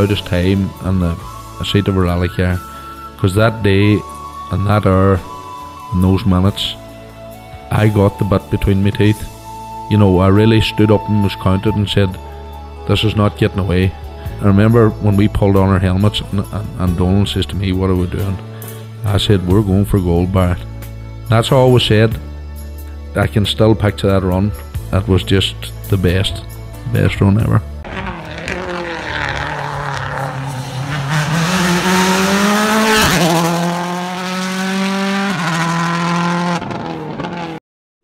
proudest time, and the a seat of rally car, because that day, and that hour, and those minutes, I got the bit between my teeth. You know, I really stood up and was counted and said, "This is not getting away." I remember when we pulled on our helmets, and, and, Donald says to me, "What are we doing?" I said, "We're going for gold, Barrett." That's all was said. I can still picture that run. That was just the best, best run ever.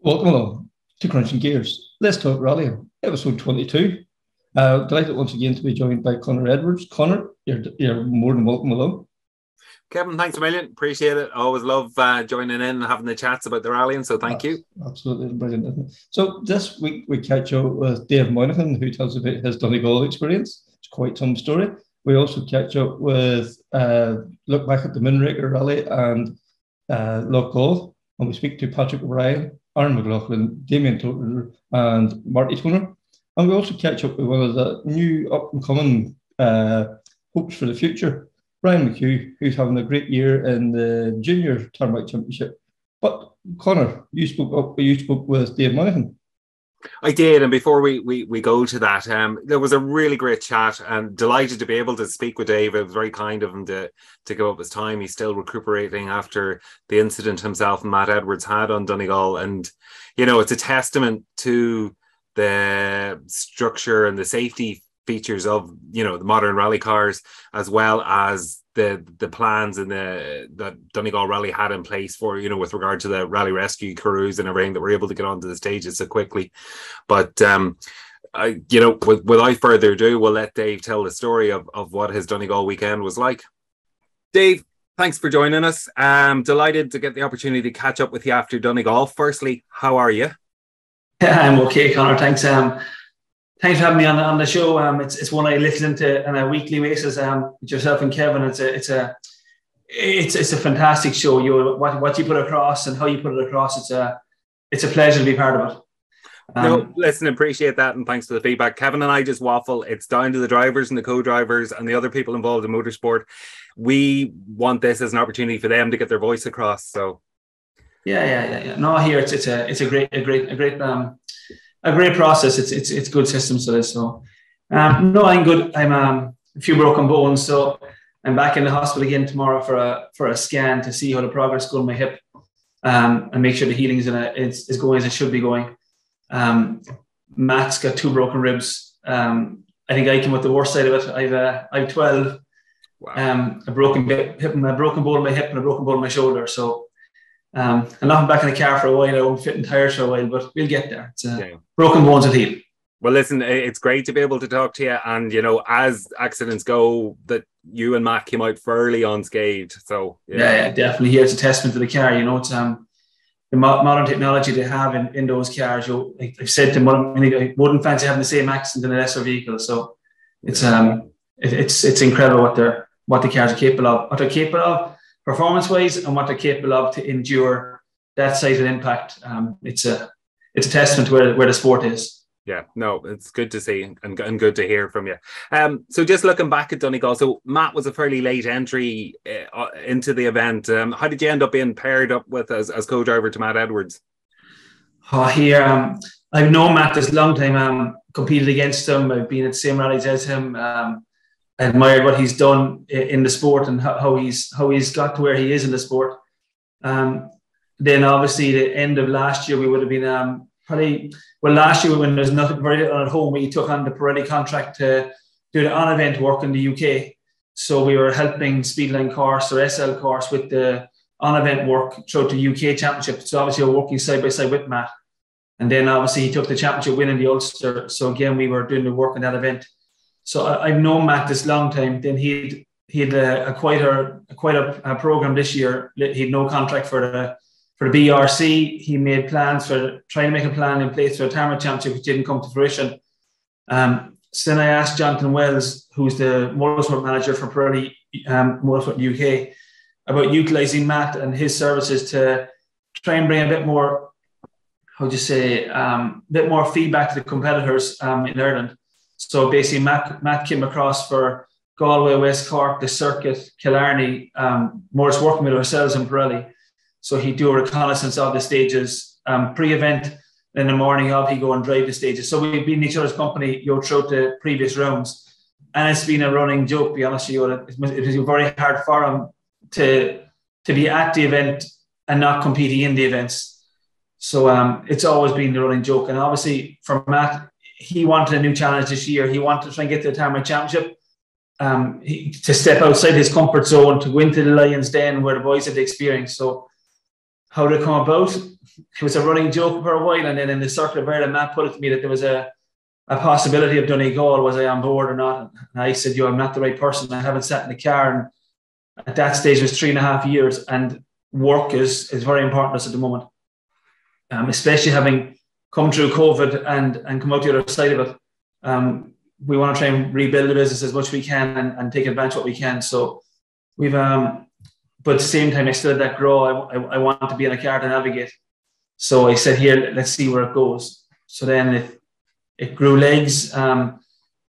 Welcome along Krunching Gears. Let's talk rallying, episode 22. Uh, delighted once again to be joined by Connor Edwards. Connor, you're, you're more than welcome along. Kevin, thanks a million. Appreciate it. Always love uh, joining in and having the chats about the rallying. So thank you. Absolutely brilliant. So this week we catch up with Dave Moynihan, who tells us about his Donegal experience. It's quite some story. We also catch up with uh, look back at the Moonraker Rally and uh, Loughgall, and we speak to Patrick O'Brien, Aaron McLaughlin, Damian Toner, and Marty Toner. And we also catch up with one of the new up and coming uh, hopes for the future, Ryan McHugh, who's having a great year in the Junior Turnpike Championship. But Connor, you spoke up. You spoke with Dave Moynihan. I did, and before we we, we go to that, um, there was a really great chat, and delighted to be able to speak with Dave. It was very kind of him to to give up his time. He's still recuperating after the incident himself and Matt Edwards had on Donegal, and you know it's a testament to the structure and the safety features of you know the modern rally cars as well as the the plans and the that Donegal Rally had in place for you know with regard to the rally rescue crews and everything that were able to get onto the stages so quickly. But um I you know with, without further ado we'll let Dave tell the story of, of what his Donegal weekend was like. Dave thanks for joining us. I'm delighted to get the opportunity to catch up with you after Donegal. Firstly how are you? I'm okay Connor thanks um thanks for having me on the, on the show. Um, it's, it's one I listen to on a weekly basis. Um, with yourself and Kevin, it's a it's a it's it's a fantastic show. You what what you put across and how you put it across. It's a it's a pleasure to be part of it. Um, no, listen, appreciate that, and thanks for the feedback. Kevin and I just waffle. It's down to the drivers and the co-drivers and the other people involved in motorsport. We want this as an opportunity for them to get their voice across. So, yeah, yeah, yeah. yeah. No, here it's it's a it's a great a great a great um a great process. It's it's it's good systems to this. So um, no, I'm good. I'm um, a few broken bones, so I'm back in the hospital again tomorrow for a for a scan to see how the progress going on my hip, um, and make sure the healing is, in a, is, is going as it should be going. Um, Matt's got two broken ribs. Um, I think I came with the worst side of it. I've uh, I've twelve. Wow. Um, a broken hip, a broken bone in my hip, and a broken bone in my shoulder. So um, I'm not back in the car for a while. I won't fit in tires for a while, but we'll get there. It's uh, yeah. broken bones will heal. Well, listen, it's great to be able to talk to you. And, you know, as accidents go, that you and Matt came out fairly unscathed. So, yeah, yeah, yeah definitely. Here, it's a testament to the car. You know, it's um, the modern technology they have in, in those cars. You, like I've said to them, I wouldn't fancy having the same accident in a lesser vehicle. So, it's um, it, it's it's incredible what they're what the cars are capable of, what they're capable of performance wise and what they're capable of to endure that size of impact. Um, it's a it's a testament to where, where the sport is. Yeah, no, it's good to see and, and good to hear from you. Um, so just looking back at Donegal, so Matt was a fairly late entry uh, into the event. Um, how did you end up being paired up with as, as co-driver to Matt Edwards? Oh, here, um, I've known Matt this long time. Um, competed against him. I've been at the same rallies as him. Um, admired what he's done in the sport and how he's how he's got to where he is in the sport. Um, then obviously the end of last year we would have been um, probably well last year when there's nothing very little at home we took on the Pirelli contract to do the on event work in the UK. So we were helping Speedline course or SL course with the on event work throughout the UK championship. So obviously we're working side by side with Matt. And then obviously he took the championship win in the Ulster. So again we were doing the work in that event. So I, have known Matt this long time. Then he'd he had a, a quite a, quite a, a, program this year. He had no contract for the for the BRC. He made plans for trying to make a plan in place for a Tarmac Championship, which didn't come to fruition. Um, so then I asked Jonathan Wells, who's the motorsport manager for Pirelli um, Motorsport UK, about utilising Matt and his services to try and bring a bit more, how do you say, um, a bit more feedback to the competitors um, in Ireland. So basically, Matt, Matt came across for Galway, West Cork, the circuit, Killarney, um, Morris working with ourselves and Pirelli. So he'd do a reconnaissance of the stages um, pre-event. In the morning of, he go and drive the stages. So we've been in each other's company you know, throughout the previous rounds. And it's been a running joke, be honest with you. It was very hard for him to, to be at the event and not competing in the events. So um, it's always been the running joke. And obviously for Matt, he wanted a new challenge this year. He wanted to try and get to the Tarmac Championship um, he, to step outside his comfort zone, to go into the Lions Den where the boys had the experience. So, how did it come about? It was a running joke for a while, and then in the circle of Ireland, Matt put it to me that there was a, a possibility of Donegal. Was I on board or not? And I said, "Yo, I'm not the right person. I haven't sat in the car." And at that stage, it was three and a half years, and work is is very important to us at the moment, um, especially having come through COVID and and come out the other side of it. Um, we want to try and rebuild the business as much as we can and, and take advantage of what we can. So we've, um, but at the same time, I still had that grow. I, I, I want to be in a car to navigate. So I said, here, let's see where it goes. So then it, it grew legs. Um,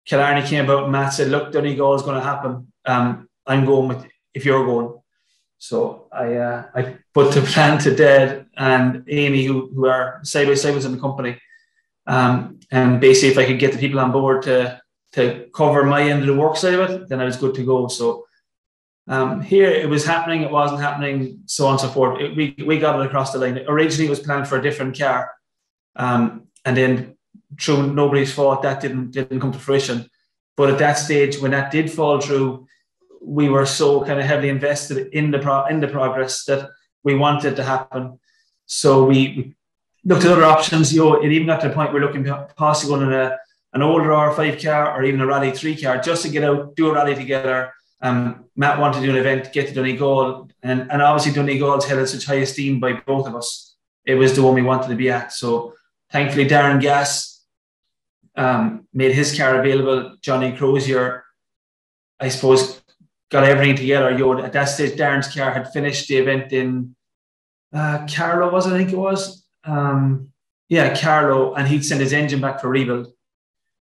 Killarney came about. Matt said, look, Donegal is going to happen. Um, I'm going with if you're going. So I uh, I put the plan to Dad and Amy, who, who are side by side was in the company. Um, and basically, if I could get the people on board to to cover my end of the work side of it, then I was good to go. So um, here it was happening, it wasn't happening, so on and so forth. It, we we got it across the line. Originally, it was planned for a different car, um, and then through nobody's fault, that didn't didn't come to fruition. But at that stage, when that did fall through, we were so kind of heavily invested in the pro- in the progress that we wanted to happen. So we, looked at other options. You know, it even got to the point we're looking possibly on a, an older R5 car or even a Rally 3 car just to get out, do a rally together. Um, Matt wanted to do an event, get to Donegal, and, and obviously Donegal's held in such high esteem by both of us. It was the one we wanted to be at. So thankfully, Darren Gass um, made his car available. Johnny Crozier, I suppose, got everything together. You know, at that stage, Darren's car had finished the event in uh, Carlow, was? I think it was um, yeah, Carlow, and he'd send his engine back for rebuild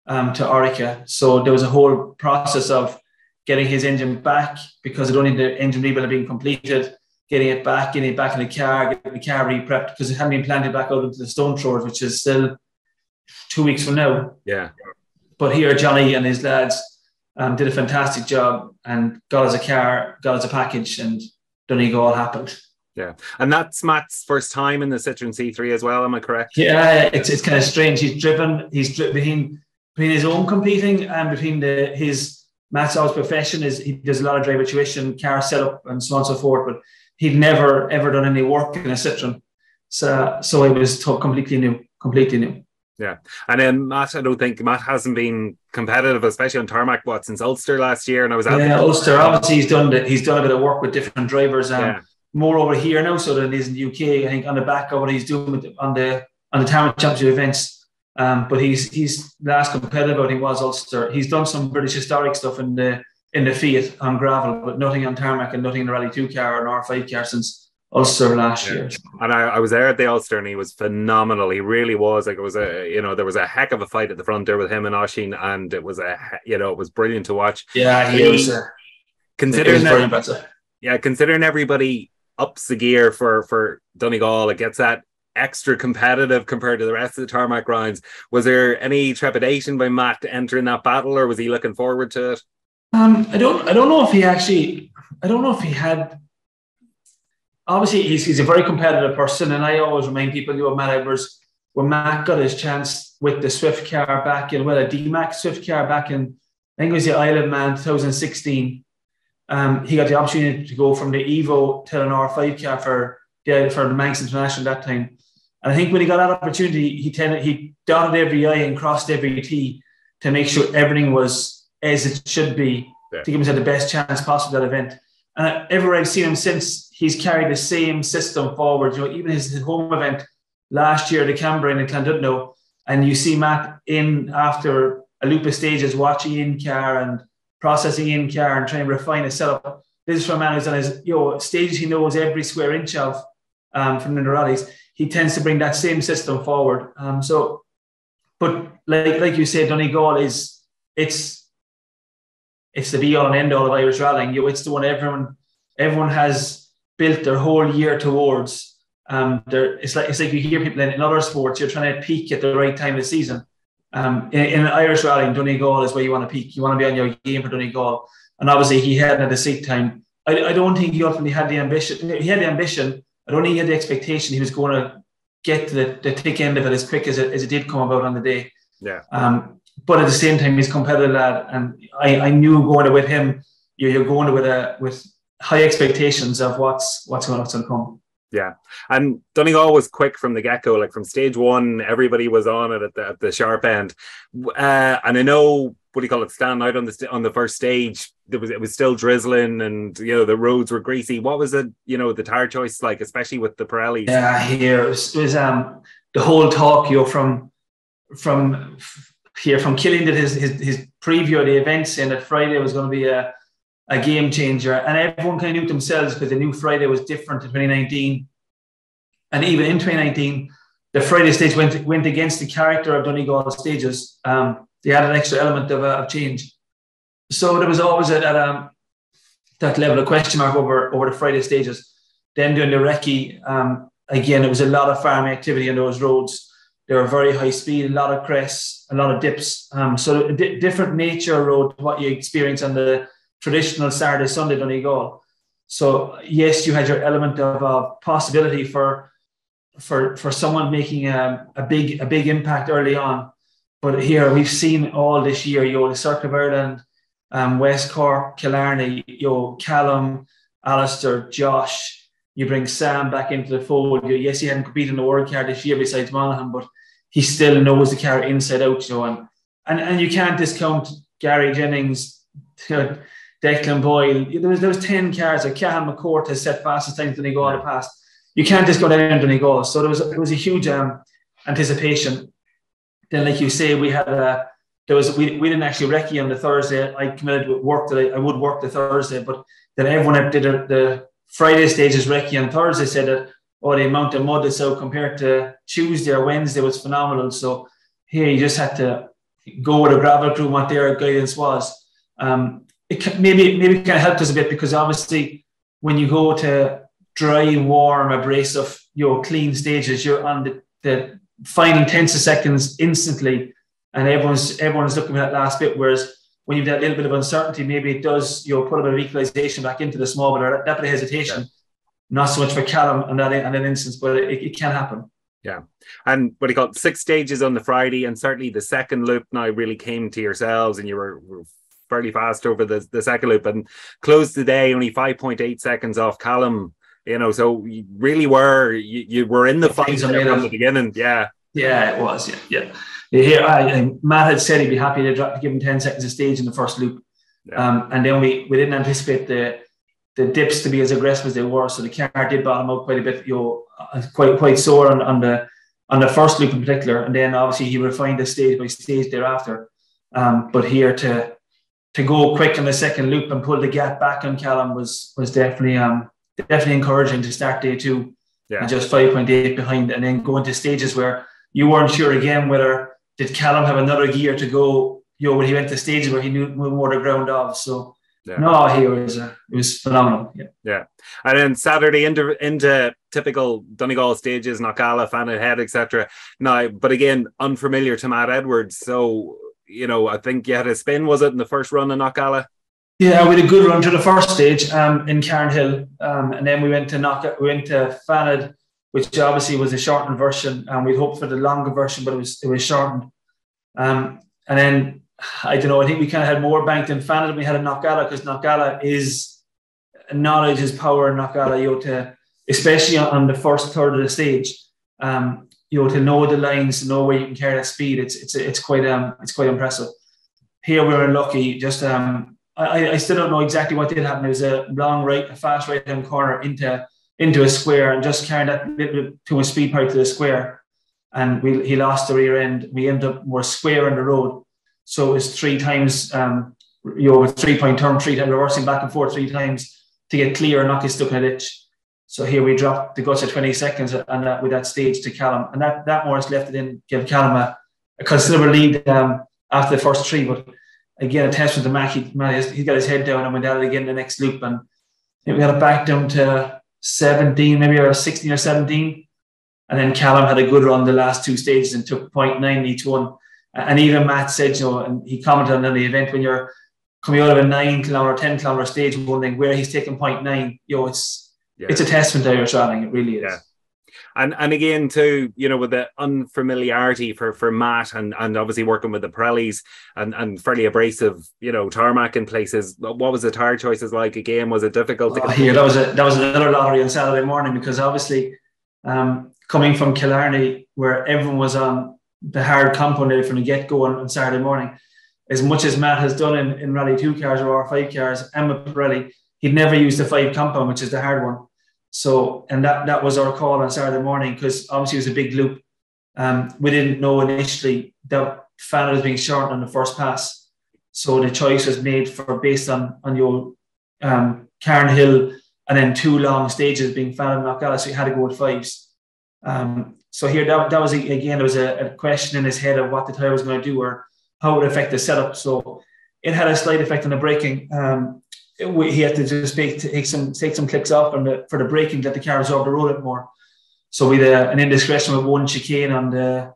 um, to Oreca. So there was a whole process of getting his engine back because it only the engine rebuild had been completed, getting it back, getting it back in the car, getting the car re-prepped because it hadn't been planted back out into the stone throws, which is still two weeks from now. Yeah. But here, Johnny and his lads um, did a fantastic job and got us a car, got us a package, and Donegal all happened. Yeah, and that's Matt's first time in the Citroen C3 as well. Am I correct? Yeah, it's, it's kind of strange. He's driven. He's driven between between his own competing and between the his Matt's always profession is he does a lot of driver tuition, car setup, and so on and so forth. But he'd never ever done any work in a Citroen, so so it was completely new, completely new. Yeah, and then Matt, I don't think Matt hasn't been competitive, especially on tarmac, what since Ulster last year. And I was at yeah, Ulster. Obviously, he's done the, he's done a bit of work with different drivers. and. yeah more over here now so than it is in the UK. I think on the back of what he's doing the, on the on the town championship events. Um, but he's he's last competitive I think was Ulster. He's done some British historic stuff in the in the Fiat on gravel, but nothing on tarmac and nothing in the Rally Two car or an R5 car since Ulster last yeah. year. And I, I, was there at the Ulster and he was phenomenal. He really was. Like it was a you know, there was a heck of a fight at the front there with him and Oisin and it was a you know, it was brilliant to watch. Yeah, he, he was uh, considering that, yeah, considering everybody ups the gear for for Donegal. It gets that extra competitive compared to the rest of the tarmac rounds. Was there any trepidation by Matt entering that battle, or was he looking forward to it? Um, I don't. I don't know if he actually. I don't know if he had. Obviously, he's, he's a very competitive person, and I always remind people, you know, Matt Edwards, when Matt got his chance with the Swift car back in, well, a DMACK Swift car back in, I think it was the Isle of Man 2016 um, he got the opportunity to go from the Evo to an R5 car for the for the Manx International that time. And I think when he got that opportunity, he tended he dotted every I and crossed every T to make sure everything was as it should be yeah. to give himself the best chance possible at that event. And everywhere I've seen him since, he's carried the same system forward. You know, even his, his home event last year, the Cambrian in Llandudno, and you see Matt in after a loop of stages watching in car and processing in car and trying to refine a setup. This is from a man who's on his you know, stages he knows every square inch of um, from the rallies. He tends to bring that same system forward. Um, so, but like like you said, Donegal is it's it's the be all and end all of Irish rallying. You know, it's the one everyone everyone has built their whole year towards. Um, it's like it's like you hear people in, in other sports. You're trying to peak at the right time of the season. Um, in, in Irish rallying, Donegal is where you want to peak. You want to be on your game for Donegal, and obviously he had at the seat time. I, I don't think he ultimately had the ambition. He had the ambition. I don't think he had the expectation he was going to get to the, the thick end of it as quick as it, as it did come about on the day. Yeah. Um, but at the same time, he's a competitive lad, and I, I knew going with him, you're, you're going with a with high expectations of what's what's going to come. Yeah, and Donegal was quick from the get go. Like from stage one, everybody was on it at the, at the sharp end. Uh, and I know what do you call it? Stand out on the on the first stage. There was it was still drizzling, and you know the roads were greasy. What was it? You know the tire choice like, especially with the Pirellis. Yeah, here it was, it was um the whole talk. You know, from from here from Killing did his, his his preview of the event saying that Friday was going to be a a game changer, and everyone kind of knew themselves because they knew Friday was different in 2019, and even in 2019, the Friday stage went went against the character of Donegal stages. Um, they had an extra element of, uh, of change, so there was always a, that um, that level of question mark over over the Friday stages. Then doing the recce, um, again, it was a lot of farm activity on those roads. They were very high speed, a lot of crests, a lot of dips. Um, so a di- different nature road to what you experience on the traditional Saturday, Sunday Donegal. So yes, you had your element of uh, possibility for for for someone making a, a big a big impact early on. But here we've seen all this year, you know, the Circuit of Ireland, um, West Cork, Killarney, you know, Callum, Alastair, Josh. You bring Sam back into the fold. You, yes, he hadn't competed in the World Car this year besides Monaghan, but he still knows the car inside out, you know, and, and, and you can't discount Gary Jennings, Declan Boyle. There was, there was 10 cars, like Cahan McCourt has set fastest times than he go on the past. You can't just go down than he goes. So there was, it was a huge um, anticipation. Then, like you say, we had a, there was, we, we didn't actually recce on the Thursday. I committed to work that I, I would work the Thursday, but then everyone did a, the Friday stages recce on Thursday said that oh, the amount of mud that's out compared to Tuesday or Wednesday was phenomenal. So here you just had to go with a gravel crew, what their guidance was. Um, it maybe maybe kind of helped us a bit because obviously when you go to dry, warm, abrasive, you know, clean stages, you're on the, the final tens of seconds instantly, and everyone's everyone's looking at that last bit. Whereas when you've got a little bit of uncertainty, maybe it does you know put a bit of equalization back into the small bit or that bit of hesitation. Yeah not so much for Callum on that in an instance, but it, it can happen. Yeah. And what do you call it? Six stages on the Friday, and certainly the second loop now really came to yourselves, and you were, were fairly fast over the, the second loop and closed the day only 5.8 seconds off Callum. You know, so you really were you, you were in the fight from the beginning. Yeah. Yeah, it was. Yeah. Yeah. Here, I, Matt had said he'd be happy to, drop, to give him 10 seconds of stage in the first loop. Yeah. Um, and then we, we didn't anticipate the the dips to be as aggressive as they were. So the car did bottom out quite a bit, you know, uh, quite quite sore on, on the on the first loop in particular, and then obviously he refined the stage by stage thereafter. Um, but here to to go quick in the second loop and pull the gap back on Callum was was definitely um definitely encouraging to start day two. Yeah. And just 5.8 behind, and then go into stages where you weren't sure again whether did Callum have another gear to go, you know, when he went to stages where he knew more the ground off. So yeah. No, he was uh, it was phenomenal. Yeah. Yeah. And then Saturday into into typical Donegal stages, Knockalla, Fanad Head, etc. Now, but again, unfamiliar to Matt Edwards. So, you know, I think you had a spin, was it, in the first run in Knockalla? Yeah, we had a good run to the first stage um, in Carnhill. Um, and then we went to Knock we went to Fanad, which obviously was a shortened version. And we'd hoped for the longer version, but it was it was shortened. Um, and then I don't know. I think we kind of had more banked in Fanad than we had in Knockalla because Knockalla is knowledge is power in Knockalla. You know, to especially on the first third of the stage, um, you know, to know the lines, to know where you can carry that speed. It's it's it's quite um it's quite impressive. Here we were unlucky. Just um, I, I still don't know exactly what did happen. It was a long right, a fast right hand corner into into a square and just carrying that little bit too much speed pipe to the square, and we he lost the rear end. We ended up more square on the road so it was three times, um, you know, with three point turn, three times reversing back and forth three times to get clear and not get stuck in a ditch. So here we dropped the guts at 20 seconds and that, with that stage to Callum. And that, that more or left it in, give Callum a, a considerable lead um, after the first three. But again, a testament to Mac. He, he got his head down and went at it again in the next loop. And we got it back down to 17, maybe or 16 or 17. And then Callum had a good run the last two stages and took 0.9 each one. And even Matt said, you know, and he commented on the event when you're coming out of a nine kilometer, 10 kilometer stage, wondering where he's taking 0.9, you know, it's, yeah. it's a testament to Irish rallying. It really is. Yeah and and again too, you know, with the unfamiliarity for for Matt and and obviously working with the Pirellis and and fairly abrasive, you know, tarmac in places. What was the tire choices like? Again, was it difficult? Oh, here, that was a that was another lottery on Saturday morning because obviously, um, coming from Killarney where everyone was on the hard compound from the get go on, on Saturday morning. As much as Matt has done in, in Rally 2 cars or R5 cars, Emma Pirelli, he'd never used the 5 compound, which is the hard one. So, and that that was our call on Saturday morning because obviously it was a big loop. Um, we didn't know initially that Fanad was being short on the first pass, so the choice was made for based on on your um, Cairnhill and then two long stages being Fanad and Knockalla, so you had to go with fives. Um, so here that, that was again there was a, a, question in his head of what the tire was going to do or how it would affect the setup. So it had a slight effect on the braking. Um, he had to just take, take some take some clicks off and the, for the braking, let the car absorb the road a more. So we had uh, an indiscretion with one chicane on the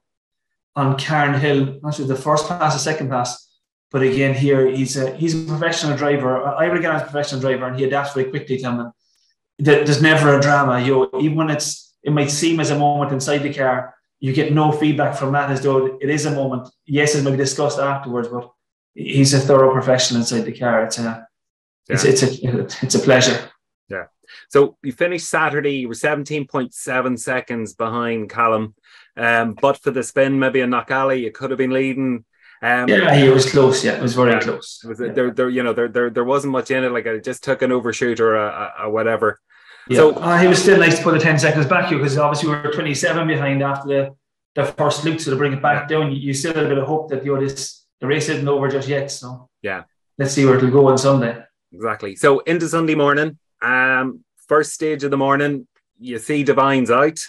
on Cairnhill. Not sure the first pass, the second pass. But again, here he's a he's a professional driver. I regard as a professional driver, and he adapts very quickly to him. there's never a drama. You know, even when it's it might seem as a moment inside the car, you get no feedback from that as though it is a moment. Yes, it may be discussed afterwards, but he's a thorough professional inside the car. It's a it's, it's a it's a pleasure. Yeah. So you finished Saturday. You were seventeen point seven seconds behind Callum, um, but for the spin, maybe a Knockalla, you could have been leading. Um, yeah, he was close. Yeah, it was very yeah, close. Was yeah. there, there, you know, there, there, there wasn't much in it. Like it just took an overshoot or a, a, a whatever. Yeah. So uh, he was still nice to put the ten seconds back you because obviously we were twenty seven behind after the, the first loop, so to bring it back down, you, you, still have a bit of hope that you know this the race isn't over just yet. So yeah, let's see where it'll go on Sunday exactly. So into Sunday morning, um, first stage of the morning, you see Devine's out.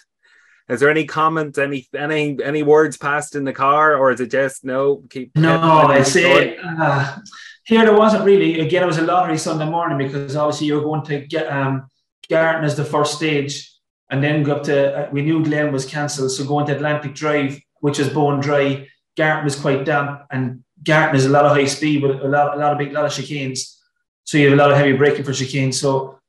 Is there any comment, any any any words passed in the car, or is it just no? Keep no. I say uh, here there wasn't really. Again, it was a lottery Sunday morning because obviously you're going to get um, Gartan as the first stage, and then go up to. Uh, we knew Glen was cancelled, so going to Atlantic Drive, which is bone dry. Gartan was quite damp, and Gartan is a lot of high speed with a lot, a lot of big, lot of chicanes. So you have a lot of heavy braking for chicane. So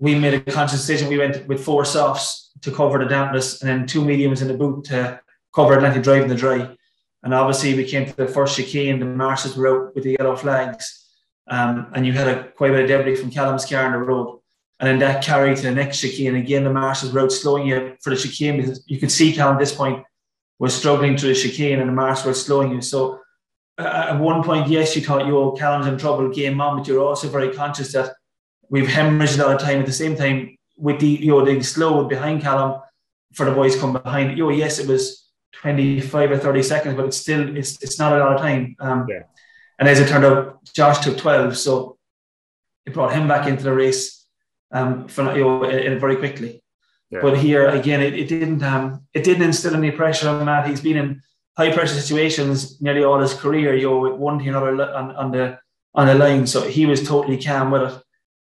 we made a conscious decision. We went with four softs to cover the dampness and then two mediums in the boot to cover Atlantic Drive in the dry. And obviously we came to the first chicane, the marshals were out with the yellow flags. Um, and you had a quite a bit of debris from Callum's car on the road. And then that carried to the next chicane. Again, the marshals were out slowing you for the chicane because you could see Callum at this point was struggling through the chicane and the marshals were slowing you. So at one point, yes, you thought, yo, Callum's in trouble, game on, but you're also very conscious that we've hemorrhaged a lot of time at the same time with the, you know, the slow behind Callum for the boys come behind. Yo, yes, it was 25 or 30 seconds, but it's still, it's, it's not a lot of time. Um, yeah. And as it turned out, Josh took 12. So it brought him back into the race um, for, you know, very quickly. Yeah. But here again, it, it didn't um, it didn't instill any pressure on Matt. He's been in high pressure situations nearly all his career, you know, one thing another on, on the on the line. So he was totally calm with it.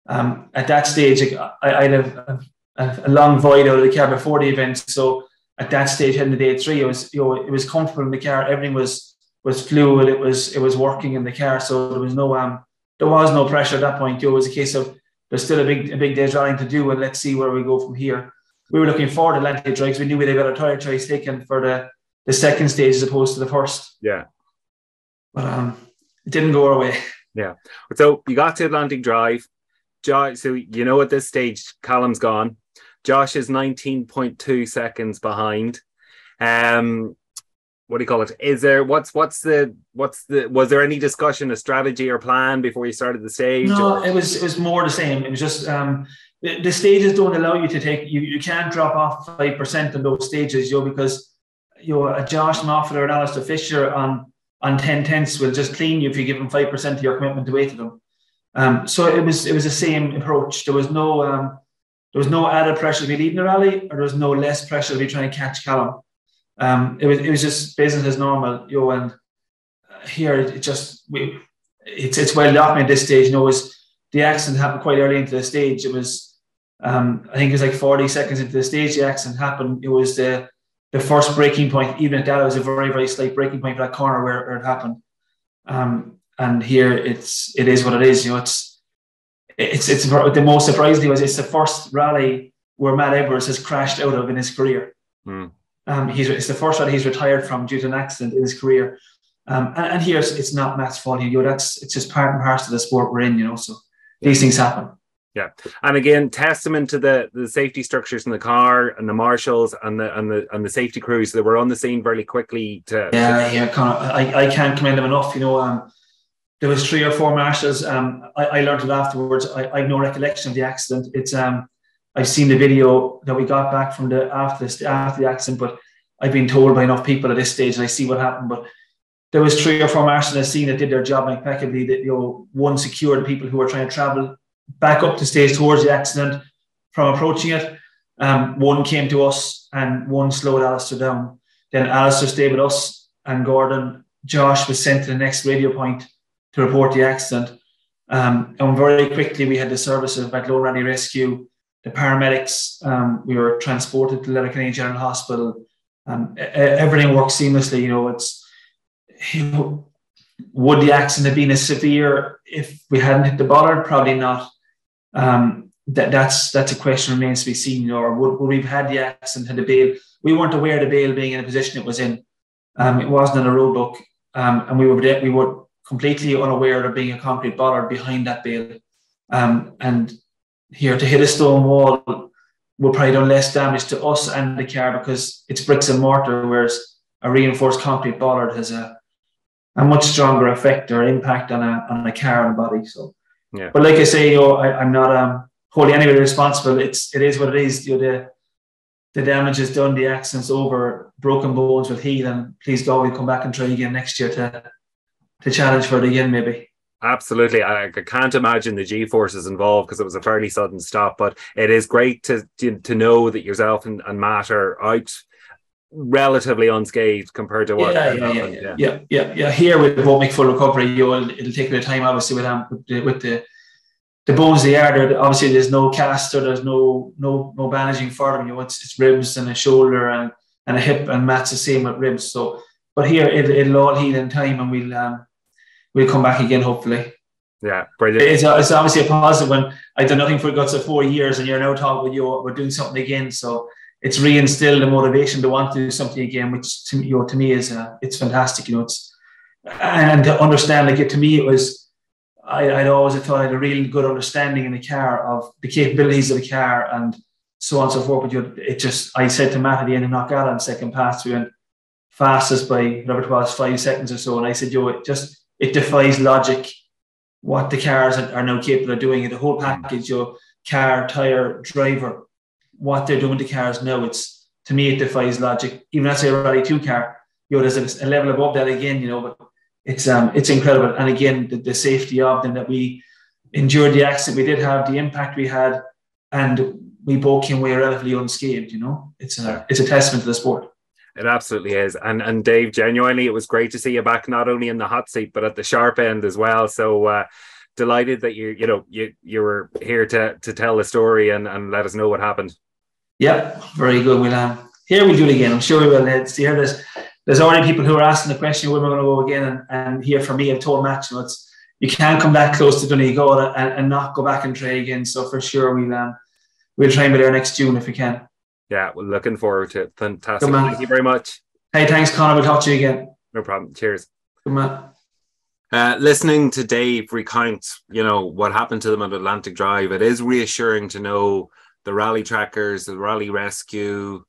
Um, at that stage, I, had a, a, long void out of the car before the event. So at that stage, heading to day three, it was you know it was comfortable in the car. Everything was was fluid. It was it was working in the car. So there was no um there was no pressure at that point. You know, it was a case of there's still a big a big day's rallying to do, and let's see where we go from here. We were looking forward to Atlantic Drives. We knew have got a tire choice taken for the the second stage as opposed to the first. Yeah. But um, it didn't go our way. Yeah. So you got to Atlantic Drive. Josh, so you know at this stage, Callum's gone. Josh is 19.2 seconds behind. Um, what do you call it? Is there what's what's the what's the was there any discussion, a strategy or plan before you started the stage? No, or? it was it was more the same. It was just um, the, the stages don't allow you to take you you can't drop off five percent in those stages, you know, because you know, a Josh Moffett or an Alastair Fisher on on 10 tenths will just clean you if you give them 5% of your commitment away to them. Um, so it was it was the same approach. There was no um, there was no added pressure to be leading the rally, or there was no less pressure to be trying to catch Callum. Um, it was it was just business as normal, you know, and here it just we, it's it's well documented at this stage. You know, was the accident happened quite early into the stage. It was um, I think it was like 40 seconds into the stage the accident happened. It was the the first braking point. Even at that, it was a very very slight braking point for that corner where, where it happened. Um, and here it's it is what it is. You know, it's it's it's the most surprising was it's the first rally where Matt Edwards has crashed out of in his career. Mm. Um, he's it's the first rally he's retired from due to an accident in his career. Um, and, and here it's not Matt's fault. You know, that's it's just part and parcel of the sport we're in. You know, so these things happen. Yeah, and again, testament to the the safety structures in the car and the marshals and the and the and the safety crews that were on the scene very quickly. To yeah, yeah, Conor, I, I can't commend them enough. You know, um, there was three or four marshals. Um, I, I learned it afterwards. I, I have no recollection of the accident. It's um, I've seen the video that we got back from the after the after the accident, but I've been told by enough people at this stage, I see what happened. But there was three or four marshals I've seen that did their job impeccably. That you know, one secured people who were trying to travel back up the stage towards the accident from approaching it. Um, one came to us and one slowed Alastair down. Then Alastair stayed with us and Gordon. Josh was sent to the next radio point to report the accident. Um, and very quickly we had the service of Rally Rescue, the paramedics. Um, we were transported to Letterkenny General Hospital. Um, everything worked seamlessly. You know, it's you know, would the accident have been as severe if we hadn't hit the bollard? Probably not. Um, that, that's that's a question remains to be seen. Or would, we've had the accident had the bale? We weren't aware of the bale being in the position it was in. Um, it wasn't in a road book, um, and we were we were completely unaware of being a concrete bollard behind that bale. Um, and here to hit a stone wall will probably do less damage to us and the car because it's bricks and mortar, whereas a reinforced concrete bollard has a a much stronger effect or impact on a on a car and body. So yeah. But like I say, you know, I, am not um, wholly anybody responsible. It's it is what it is. You know, the the damage is done, the accident's over, broken bones will heal, and please God, we'll come back and try again next year to to challenge for it again, maybe. Absolutely. I, I can't imagine the G forces involved because it was a fairly sudden stop, but it is great to to, to know that yourself and, and Matt are out relatively unscathed compared to what yeah yeah, yeah, yeah, yeah, yeah, yeah. Here with won't make full recovery, you know, it'll, take a bit of time, obviously, with um, with the, with the the bones they are there. Obviously, there's no cast or there's no no no bandaging for them. You know, it's, it's ribs and a shoulder and and a hip, and Matt's the same with ribs. So, but here it, it'll all heal in time, and we'll um we'll come back again hopefully. Yeah, brilliant. It's, it's obviously a positive when I've done nothing for guts of four years, and you're now talking with you, we're doing something again. So it's reinstilled the motivation to want to do something again, which to you know to me is uh, it's fantastic. You know, it's and to understand like it to me it was I, I'd always thought I had a really good understanding in the car of the capabilities of the car and so on and so forth. But you, it just I said to Matt at the end of knockout on second pass, we went fastest by whatever it was, five seconds or so, and I said, "Yo, it just it defies logic." What the cars are now capable of doing, the whole package, your car, tire, driver, what they're doing to cars now, it's to me it defies logic. Even as a Rally Two car, you know, there's a, level above that again, you know, but it's um it's incredible. And again, the, the safety of them that we endured the accident we did have, the impact we had, and we both came away relatively unscathed. You know, it's a it's a testament to the sport. It absolutely is. And and Dave, genuinely, it was great to see you back not only in the hot seat but at the sharp end as well. So uh, delighted that you you know you you were here to to tell the story and and let us know what happened. Yep, very good. We'll um, here we do it again. I'm sure we will. It's here. There's there's already people who are asking the question when we're going to go again. And, and here for me, I've told Matt, you know, it's you can't come back close to Donegal and, and not go back and try again. So for sure, we'll um, we'll try and be there next June if we can. Yeah, we're looking forward to it. Fantastic. Thank you very much. Hey, thanks, Conor. We'll talk to you again. No problem. Cheers. Good man. Uh, listening to Dave recount, you know, what happened to them at Atlantic Drive, it is reassuring to know the rally trackers, the rally rescue,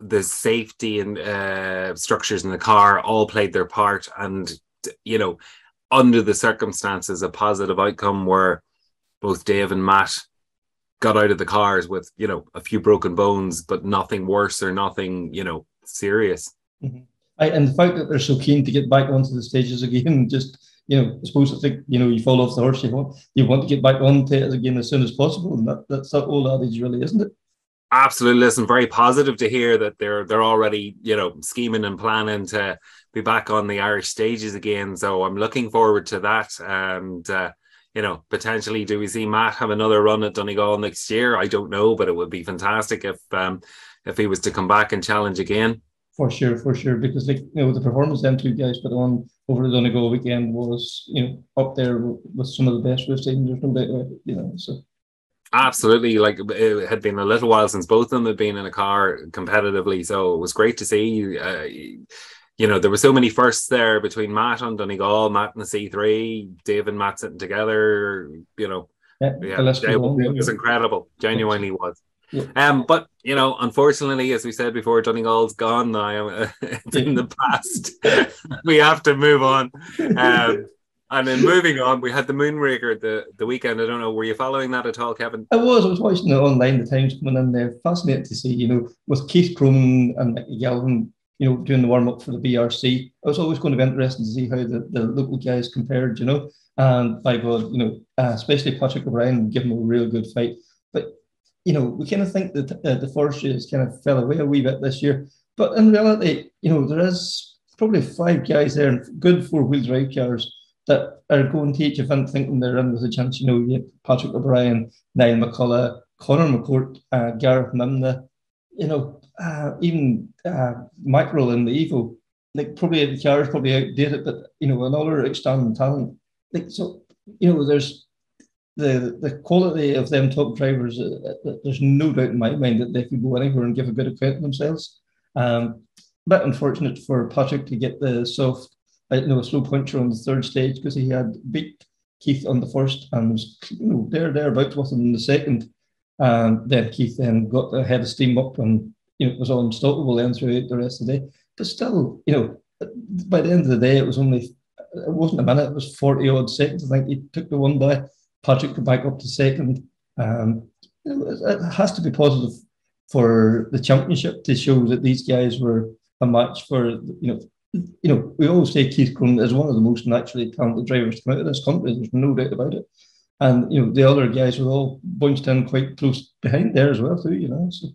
the safety and uh, structures in the car all played their part. And, you know, under the circumstances, a positive outcome where both Dave and Matt got out of the cars with, you know, a few broken bones, but nothing worse or nothing, you know, serious. Mm-hmm. I, and the fact that they're so keen to get back onto the stages again just you know, I suppose I think you know you fall off the horse. You want you want to get back onto it again as soon as possible, and that, that's that old adage, really, isn't it? Absolutely, listen. Very positive to hear that they're they're already you know scheming and planning to be back on the Irish stages again. So I'm looking forward to that. And uh, you know, potentially, do we see Matt have another run at Donegal next year? I don't know, but it would be fantastic if um, if he was to come back and challenge again. For sure, for sure, because like you know the performance them two guys put on over the Donegal weekend was you know up there with some of the best we've seen. There's no doubt, you know. So Absolutely, like it had been a little while since both of them had been in a car competitively, so it was great to see. Uh, you know, there were so many firsts there between Matt and Donegal, Matt and the C3, Dave and Matt sitting together. You know, yeah, yeah it, it was incredible. Genuinely was. Yeah. Um, but you know, unfortunately, as we said before, Donegal's gone now. it's in the past. we have to move on. Um, and then moving on, we had the Moonraker the, the weekend. I don't know, were you following that at all, Kevin? I was. I was watching it online. The Times coming in there. Fascinating to see, you know, with Keith Cronin and Mickey Galvin, you know, doing the warm up for the BRC. It was always going to be interesting to see how the, the local guys compared, you know. And by God, you know, uh, especially Patrick O'Brien, give him a real good fight. But you know, we kind of think that uh, the forestry has kind of fell away a wee bit this year. But in reality, you know, there is probably five guys there, in good four wheel drive cars that are going to each event thinking they're in with a chance. You know, you Patrick O'Brien, Niall McCullough, Conor McCourt, uh, Gareth Mimna, you know, uh, even uh, Mackerel in the Evo. Like probably the car is probably outdated, but you know, another outstanding talent. Like so, you know, there's the the quality of them top drivers. Uh, uh there's no doubt in my mind that they could go anywhere and give a good account themselves. Um, bit unfortunate for Patrick to get the soft you know, a slow puncher on the third stage because he had beat Keith on the first and was you know there thereabouts with him in the second. And then Keith then got the head of steam up and you know it was unstoppable then throughout the rest of the day. But still, you know, by the end of the day, it was only it wasn't a minute, it was 40 odd seconds. I think he took the one by Patrick to back up to second. Um, it has to be positive for the championship to show that these guys were a match for you know you know, we always say Keith Cronin is one of the most naturally talented drivers to come out of this country. There's no doubt about it. And you know, the other guys were all bunched in quite close behind there as well, too. You know, so.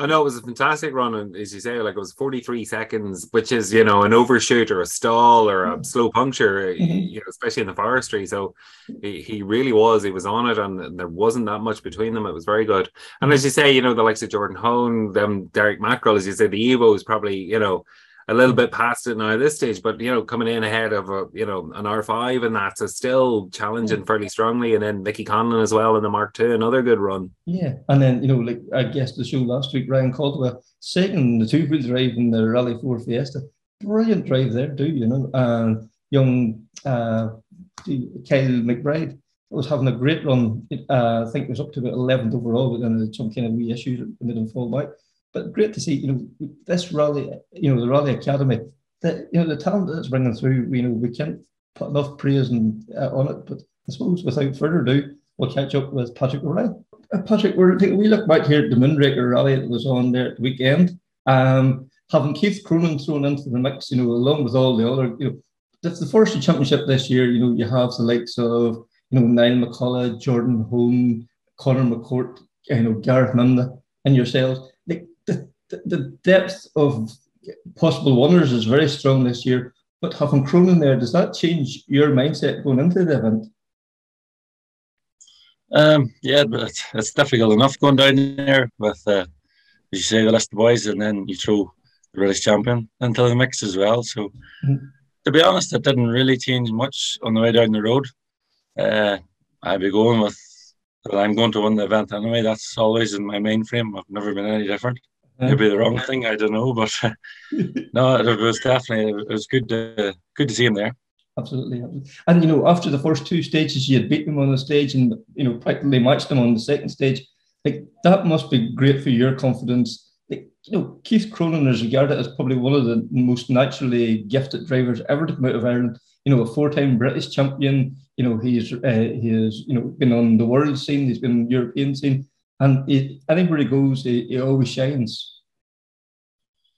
I know it was a fantastic run, and as you say, like it was 43 seconds, which is you know an overshoot or a stall or a mm-hmm. slow puncture, mm-hmm. you know, especially in the forestry. So he, he really was, he was on it, and there wasn't that much between them. It was very good. And as you say, you know, the likes of Jordan Hone, them Derek Mackerel, as you say, the Evo is probably you know a little bit past it now at this stage, but you know, coming in ahead of a you know an R five and that's a still challenging fairly strongly, and then Mickey Conlon as well in the Mark Two, another good run. Yeah, and then you know, like I guess the show last week, Ryan Caldwell second the two wheel drive in the Rally Four Fiesta, brilliant drive there, do you know? And young uh, Kyle McBride was having a great run. Uh, I think it was up to about 11th overall, but then some kind of wee issues made him fall back but great to see, you know, this rally, you know, the Rally Academy, that you know, the talent that's bringing through, you know, we can't put enough praise and, uh, on it. But I suppose without further ado, we'll catch up with Patrick O'Reilly. Uh, Patrick, we're we look back here at the Moonraker rally that was on there at the weekend. Um, having Keith Cronin thrown into the mix, you know, along with all the other, you know, it's the first championship this year. You know, you have the likes of you know Niall McCullough, Jordan Hone, Conor McCourt, you know Gareth Mimna, and yourselves the, the depth of possible winners is very strong this year. But having Cronin there, does that change your mindset going into the event? Um, yeah, but it's, it's, difficult enough going down there with, uh, as you say, the list of boys, and then you throw the British champion into the mix as well. So, mm-hmm. to be honest, it didn't really change much on the way down the road. Uh, I'd be going with that I'm going to win the event anyway. That's always in my main frame. I've never been any different maybe the wrong thing. I don't know, but no, it was definitely it was good to good to see him there. Absolutely, and you know, after the first two stages, you had beat them on the stage, and you know, practically matched them on the second stage. Like that must be great for your confidence. Like, you know, Keith Cronin is regarded as probably one of the most naturally gifted drivers ever to come out of Ireland. You know, a four-time British champion. You know, he's uh, he has you know been on the world scene. He's been on the European scene and he, anywhere he goes, he, he always shines.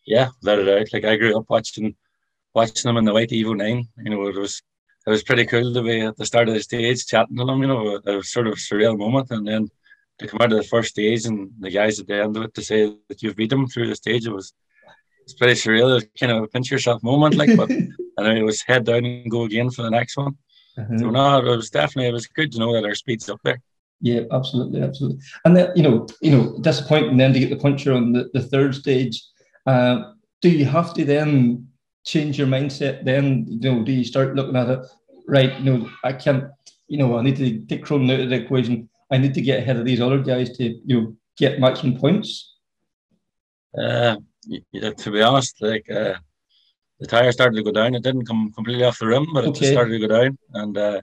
Yeah, without a doubt. Like I grew up watching watching him in the White Evo Nine. You know, it was it was pretty cool to be at the start of the stage chatting to him. You know, it was sort of surreal moment, and then to come out of the first stage and the guys at the end of it to say that you've beat them through the stage, it was it's pretty surreal. It was kind of a pinch yourself moment, like, but and then it was head down and go again for the next one. Uh-huh. So no, it was definitely it was good to know that our speed's up there. Yeah, absolutely, absolutely. And then you know, you know, disappointing then to get the puncher on the, the third stage. Uh, do you have to then change your mindset? Then you know, do you start looking at it? Right, you know, I can't. You know, I need to take Cronin out of the equation. I need to get ahead of these other guys to you know get maximum points. Uh, yeah, to be honest, like uh, the tire started to go down. It didn't come completely off the rim, but it okay. just started to go down. And uh,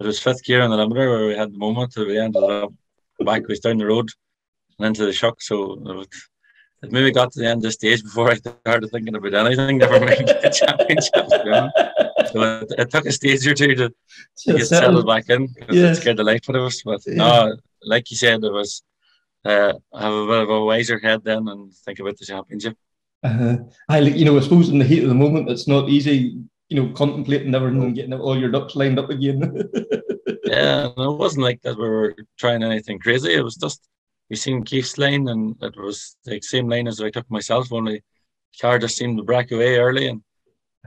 it was fifth gear on the limiter where we had the moment where we ended up back was down the road and into the shock. So it, was, it maybe got to the end of the stage before I started thinking about anything. Never mind the championship. So it, it, took a stage or two to, to get settled back in because yeah. it scared the life out of us. But yeah. no, like you said, it was uh, have a bit of a wiser head then and think about the championship. Uh-huh. I, you know, I suppose in the heat of the moment, it's not easy you know, contemplating everything mm-hmm. and getting all your ducks lined up again. yeah, it wasn't like that we were trying anything crazy. It was just we seen Keith's lane and it was the same lane as I took myself, only car just seemed to break away early and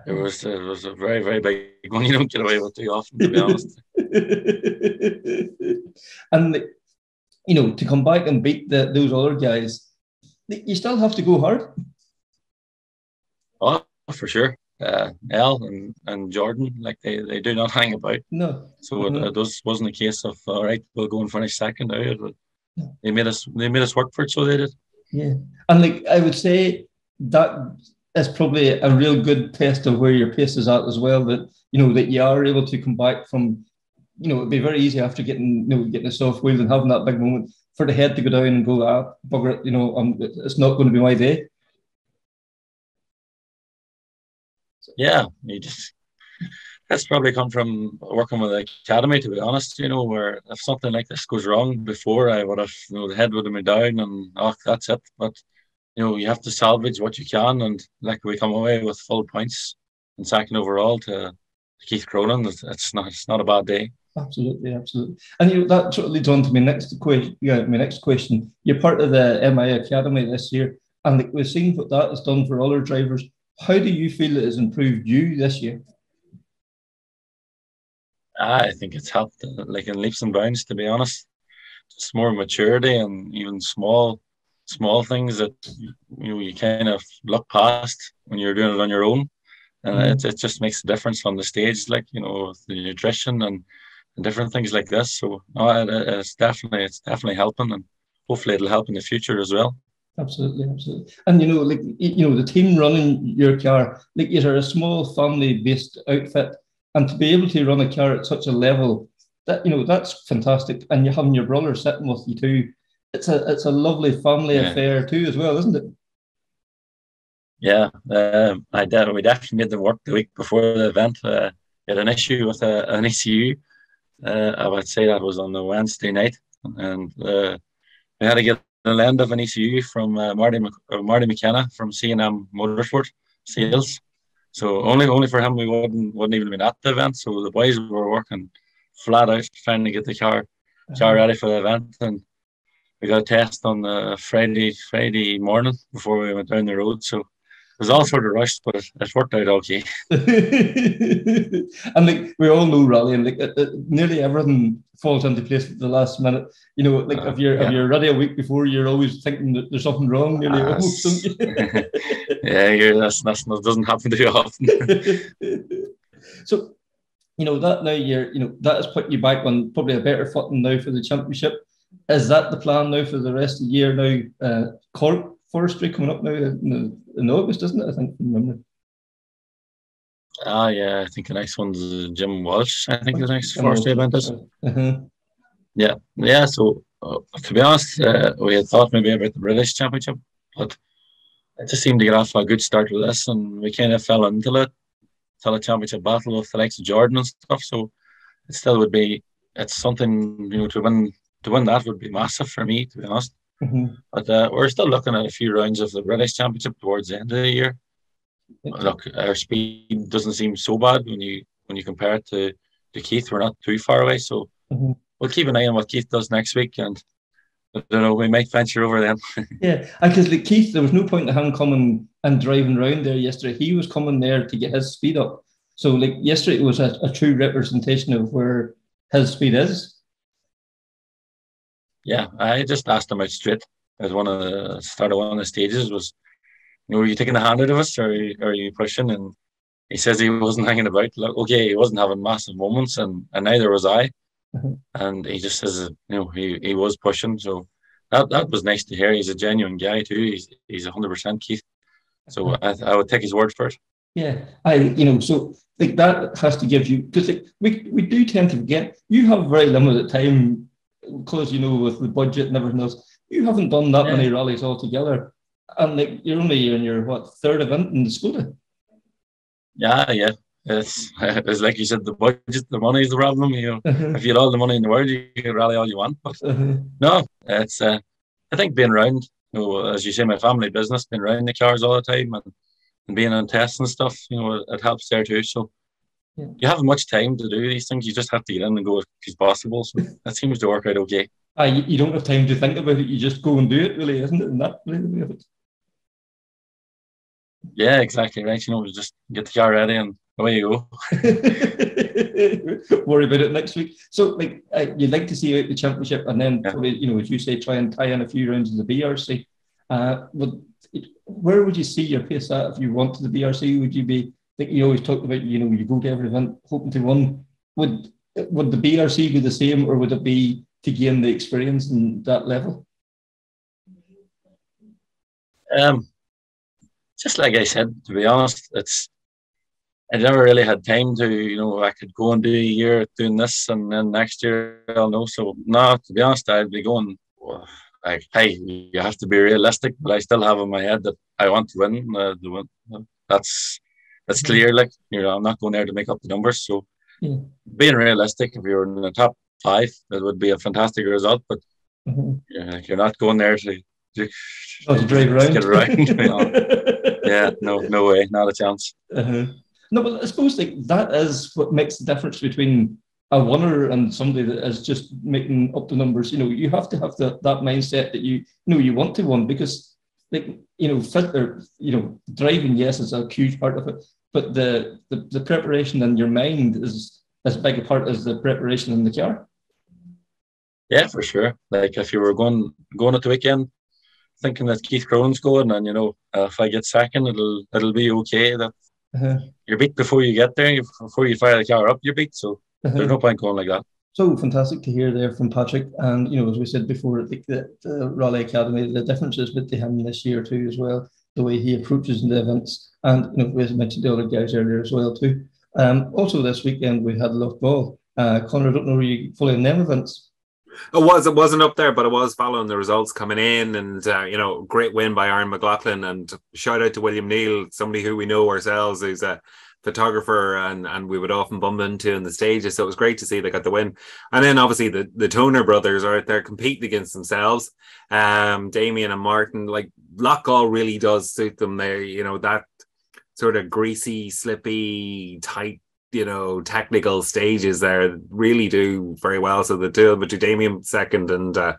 it was it was a very, very big one you don't get away with too often, to be honest. and you know, to come back and beat the, those other guys, you still have to go hard. Oh, for sure uh, El and, and Jordan, like they, they do not hang about. No. So it, it wasn't a case of all right, we'll go and finish second now. It, no. They made us they made us work for it, so they did. Yeah, and like I would say that is probably a real good test of where your pace is at as well. That you know that you are able to come back from. You know, it'd be very easy after getting you know getting a soft wheel and having that big moment for the head to go down and go ah bugger it. You know, um, it's not going to be my day. Yeah, you just that's probably come from working with the academy, to be honest. You know, where if something like this goes wrong before, I would have, you know, the head would have been down and oh, that's it. But you know, you have to salvage what you can, and like we come away with full points and second overall to, Keith Cronin. It's not, it's not a bad day. Absolutely, absolutely. And you know, that sort of leads on to my next question. Yeah, my next question. You're part of the MI Academy this year, and we've seen what that has done for other drivers. How do you feel it has improved you this year? I think it's helped, uh, like in leaps and bounds. To be honest, just more maturity and even small, small things that you know you kind of look past when you're doing it on your own, and mm. it, it just makes a difference on the stage, like you know the nutrition and, and different things like this. So no, it, it's definitely it's definitely helping, and hopefully it'll help in the future as well. Absolutely, absolutely. And you know, like you know, the team running your car, like you're a small family-based outfit, and to be able to run a car at such a level, that you know, that's fantastic. And you're having your brother sitting with you too. It's a it's a lovely family yeah. affair too, as well, isn't it? Yeah, um, I did. We definitely made them work the week before the event. Uh, had an issue with a, uh, an ECU. Uh, I would say that was on the Wednesday night, and uh, we had to get the land of an ECU from uh, Marty uh, Marty McKenna from C&M Motorsport sales. So only only for him we wouldn't wouldn't even been at the event. So the boys were working flat out trying to get the car car ready for the event, and we got a test on the Friday Friday morning before we went down the road. So was all sort of rushed, but it, worked out okay. and like we all know rallying, like it, it, nearly everything falls into place at the last minute. You know, like uh, if you're yeah. if you're ready a week before, you're always thinking that there's something wrong. Nearly uh, almost, don't you? yeah, you're, that's, that's that doesn't happen too often. so, you know that now you're you know that has put you back on probably a better footing now for the championship. Is that the plan now for the rest of the year now? Uh, Cork Forestry coming up now in, in August, doesn't it? I think from memory. Ah, yeah, I think the next one's Jim Walsh. I think the next forestry event is. Uh-huh. Yeah, yeah. So uh, to be honest, uh, we had thought maybe about the British Championship, but it just seemed to get off a good start with this, and we kind of fell into it, till a championship battle with the likes of Jordan and stuff. So it still would be, it's something you know to win to win that would be massive for me, to be honest. Mm-hmm. But uh, we're still looking at a few rounds of the British Championship towards the end of the year. Look, our speed doesn't seem so bad when you when you compare it to, to Keith. We're not too far away, so mm-hmm. we'll keep an eye on what Keith does next week, and I don't know. We might venture over then. yeah, I because like Keith, there was no point in him coming and driving around there yesterday. He was coming there to get his speed up. So like yesterday, it was a, a true representation of where his speed is. Yeah, I just asked him out straight as one of the start of one of the stages was, you know, are you taking the hand out of us or are you, are you pushing? And he says he wasn't hanging about. Like, okay, he wasn't having massive moments, and, and neither was I. Mm-hmm. And he just says, you know, he, he was pushing. So that that was nice to hear. He's a genuine guy too. He's he's hundred percent Keith. So mm-hmm. I, I would take his word for it. Yeah, I you know so like that has to give you because like, we we do tend to forget you have very limited time because you know with the budget and everything else you haven't done that yeah. many rallies altogether and like you're only in your what third event in the school. Yeah, yeah. It's, it's like you said, the budget, the money is the problem. You know, uh-huh. if you had all the money in the world, you can rally all you want. But uh-huh. no, it's. Uh, I think being around, you know, as you say, my family business, being around the cars all the time and, and being on tests and stuff, you know, it, it helps there too. So yeah. you have much time to do these things. You just have to get in and go as quick as possible. So that seems to work out okay. Uh, you, you, don't have time to think about it. You just go and do it, really, isn't it? And that really Yeah, exactly right. You know, just get the car ready and away you go. Worry about it next week. So, like, uh, you'd like to see out the championship, and then, yeah. probably, you know, as you say, try and tie in a few rounds in the BRC. Uh, but where would you see your pace at if you wanted the BRC? Would you be? Think you always talked about, you know, you go to every event hoping to win. Would would the BRC be the same, or would it be to gain the experience in that level? Um, just like I said, to be honest, it's I never really had time to, you know, I could go and do a year doing this and then next year I'll know. So, no, to be honest, I'd be going, like, hey, you have to be realistic, but I still have in my head that I want to win. Uh, the win. That's that's clear. Like, you know, I'm not going there to make up the numbers. So, yeah. being realistic, if you're in the top five, that would be a fantastic result. But mm-hmm. yeah, you're not going there to, to, to drive around. Get around. yeah, no, no way, not a chance. Uh-huh. No, but I suppose like that is what makes the difference between a winner and somebody that is just making up the numbers. You know, you have to have the, that mindset that you, you know you want to win because like you know fit or you know driving yes is a huge part of it, but the the, the preparation in your mind is as big a part as the preparation in the car. Yeah, for sure. Like if you were going going at the weekend thinking that Keith Cronin's going, and you know, uh, if I get second, it'll it'll be okay. That uh-huh. You're beat before you get there. Before you fire the car up, you're beat. So uh-huh. there's no point going like that. So fantastic to hear there from Patrick. And you know, as we said before, the, the, the Rally Academy, the differences with him this year too, as well. The way he approaches the events, and you know, as mentioned the other guys earlier as well too. Um, also this weekend we had Loughgall. Uh, Connor, I don't know, were you following them events? It was. It wasn't up there, but it was following the results coming in, and uh, you know, great win by Aaron McLaughlin, and shout out to William Neal, somebody who we know ourselves, who's a photographer, and and we would often bump into in the stages. So it was great to see they got the win, and then obviously the the Toner brothers are out there competing against themselves. Um, Damian and Martin, like Loughgall really does suit them. There, you know that sort of greasy, slippy, tight you know technical stages there really do very well. So the two of them, Damian second and uh,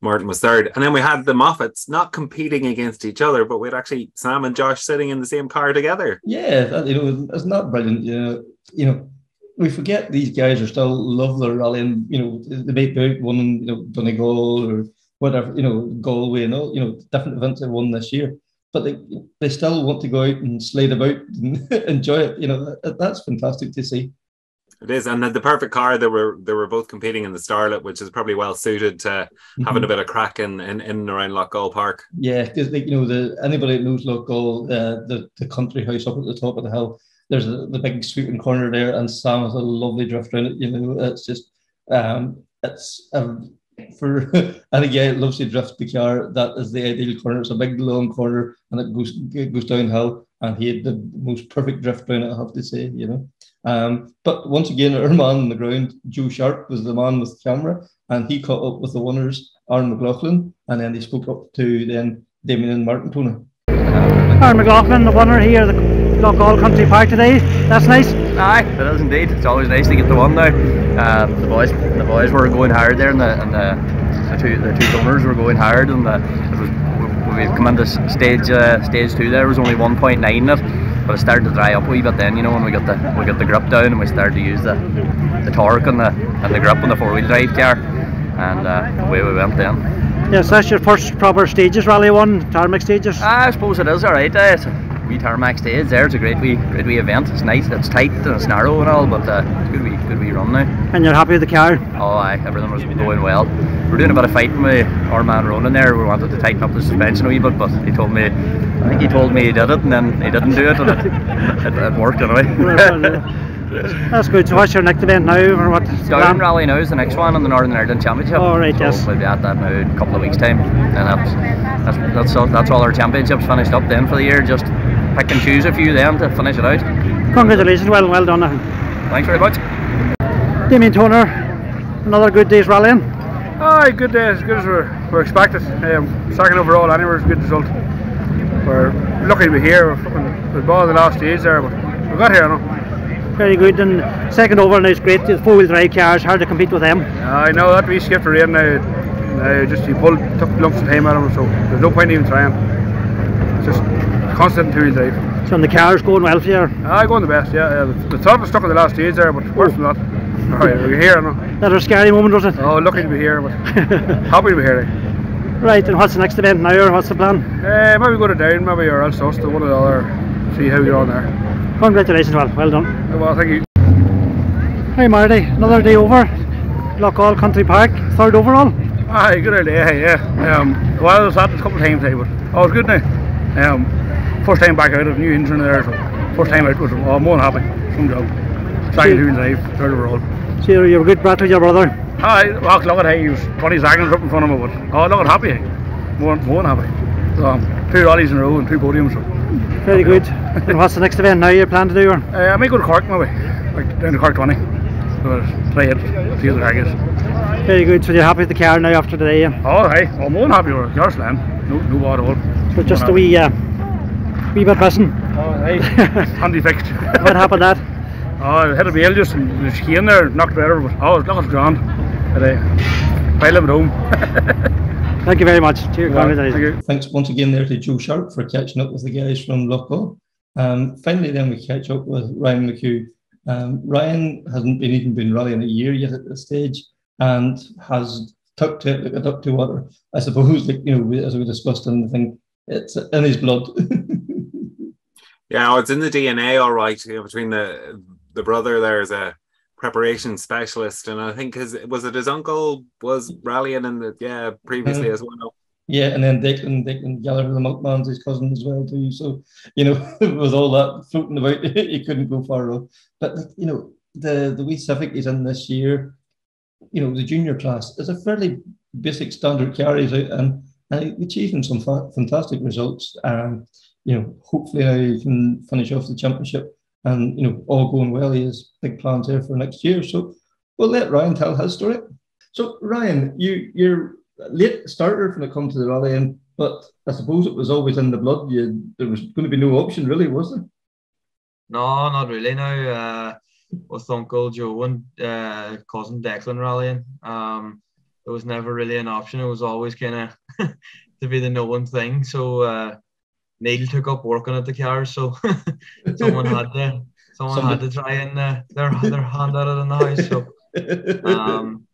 Martin was third, and then we had the Moffetts not competing against each other, but we had actually Sam and Josh sitting in the same car together. Yeah, that, you know, it's not brilliant. You know, you know, we forget these guys are still love their rallying. You know, they may be one you know Donegal or whatever. You know, Galway and all. You know, different events they won this year but they, they still want to go out and slide about and enjoy it. You know, that, that's fantastic to see. It is, and the perfect car. They were they were both competing in the Starlet, which is probably well suited to mm-hmm. having a bit of crack in in, in and around Loughgall Park. Yeah, because you know the anybody that knows Loughgall, uh, the the country house up at the top of the hill. There's a, the big sweeping corner there, and Sam has a lovely drift around it. You know, it's just um, it's for any guy that loves to drift the car, that is the ideal corner. It's a big long corner and it goes it goes downhill. And he had the most perfect drift down it, I have to say, you know. Um, but once again, our man on the ground, Joe Sharp, was the man with the camera, and he caught up with the winners, Aaron McLaughlin, and then he spoke up to then Damian and Martin Toner. Aaron McLaughlin, the winner here, at the Loughgall Country Park today. That's nice. Aye, it is indeed. It's always nice to get the one now. Um, the boys, the boys were going hard there and the in the the two the two Toners were going hard, and the, it was we've come into stage uh, stage two. There was only 1.9 in it, but it started to dry up a wee bit then. You know, when we got the we got the grip down and we started to use the the torque and the and the grip on the four wheel drive car, and uh, away we went then. Yes, that's your first proper stages rally one, tarmac stages. I suppose it is alright. Uh, it's a wee tarmac stage there. It's a great wee great wee event. It's nice. It's tight and it's narrow and all, but uh, it's good wee good wee run now. And you're happy with the car? Oh, aye, everything was going well. We're doing a bit of fighting with our man Ronan there. We wanted to tighten up the suspension a wee bit, but he told me, I think he told me he did it, and then he didn't do it, and it, it, it worked anyway. That's good. So what's your next event now, or what? Down Rally now is the next one in the Northern Ireland Championship. Oh right, so yes. We'll be at that now in a couple of weeks' time, and that's that's that's all, that's all our championships finished up then for the year. Just pick and choose a few then to finish it out. Congratulations, well well done. Thanks very much. Damian Toner, another good day's rallying. Aye, good day, as good as we're, we're expected. Um, second overall anyway is a good result. We're lucky to be here. We're fucking we ball the last days there, but we got here now. Very good. And second over now is great. The four wheel drive cars, hard to compete with them. I know that we skipped the rain now. now just he pulled took lumps of time out of him, so there's no point even trying. It's just constant two wheel drive. So and the cars going well for you. I going the best, yeah. yeah. The, the top was stuck in the last stage there, but worse than that. Alright, we're here now. That was a scary moment, was it? Oh, lucky to be here, but happy to be here. eh. Right, and what's the next event now, or what's the plan? Uh, maybe go to Down, maybe or else us to one or the other. See how you're on there. Congratulations, well, well done. Well, thank you. Hi Marty, another day over. Loughgall Country Park, third overall. Aye, good idea, yeah. Um, well, I was at a couple of times, eh, but oh, it's good now. Um, first time back out of new engine there, so first time out was oh, more than happy. Some job. Second two drive, third overall. So you're, you're a good brat with your brother. Aye, well, look at he was 20 seconds up in front of me, but oh, look at happy, more, more than happy. So, um, two rallies in a row and two podiums. So. Very good. and what's the next event now you plan to do? Or? Uh, I may go to Cork maybe, like down to Cork 20. So try it, see the is. Very good. So you're happy with the car now after today? Yeah? Oh, hey, I'm more than happy with it. Car's slam. No, no bother at all. So just a wee, uh, wee bit missing. Oh, hey, handy fixed. what happened that? Oh, I hit a wheel just and the there knocked it over, but oh, look, it's grand. But, pile of it home. Thank you very much. Cheers. Well, Congratulations. thank you. Thanks once again there to Joe Sharp for catching up with the guys from Loughborough. Um, finally, then we catch up with Ryan McHugh. Um, Ryan hasn't been even been rallying a year yet at this stage, and has tucked it like a duck to water. I suppose, like you know, as we discussed in the thing, it's in his blood. Yeah, it's in the DNA, all right. You know, between the the brother, there's a preparation specialist, and I think his was it his uncle was rallying in the yeah previously Mhm. as well. Yeah, and then Declan, Declan Gallagher, the Milkman's his cousin as well too. So you know, with all that floating about, he couldn't go far off. But you know, the the wee Civic is in this year, you know, the junior class is a fairly basic standard carries out and and achieving some fa- fantastic results. Um, you know, hopefully now he can finish off the championship and you know, all going well. He has big plans there for next year. So we'll let Ryan tell his story. So Ryan, you you're a late starter when it comes to the rallying, but I suppose it was always in the blood. You, there was going to be no option, really, was there? No, not really. Now, uh, with Uncle Joe and uh, cousin Declan rallying, um, it was never really an option. It was always kind of to be the known thing. So uh, Neil took up working at the car, so someone had to someone had to try and uh, their their hand at it in the house. So um,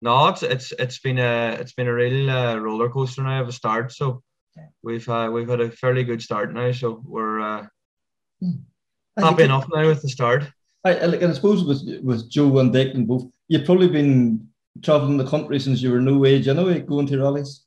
no, it's it's it's been a it's been a real uh, roller coaster now of a start. So we've uh, we've had a fairly good start now. So we're uh, I happy enough now with the start. I, I, like, I suppose with with Joe and Declan both, you've probably been traveling the country since you were no age anyway, going to rallies.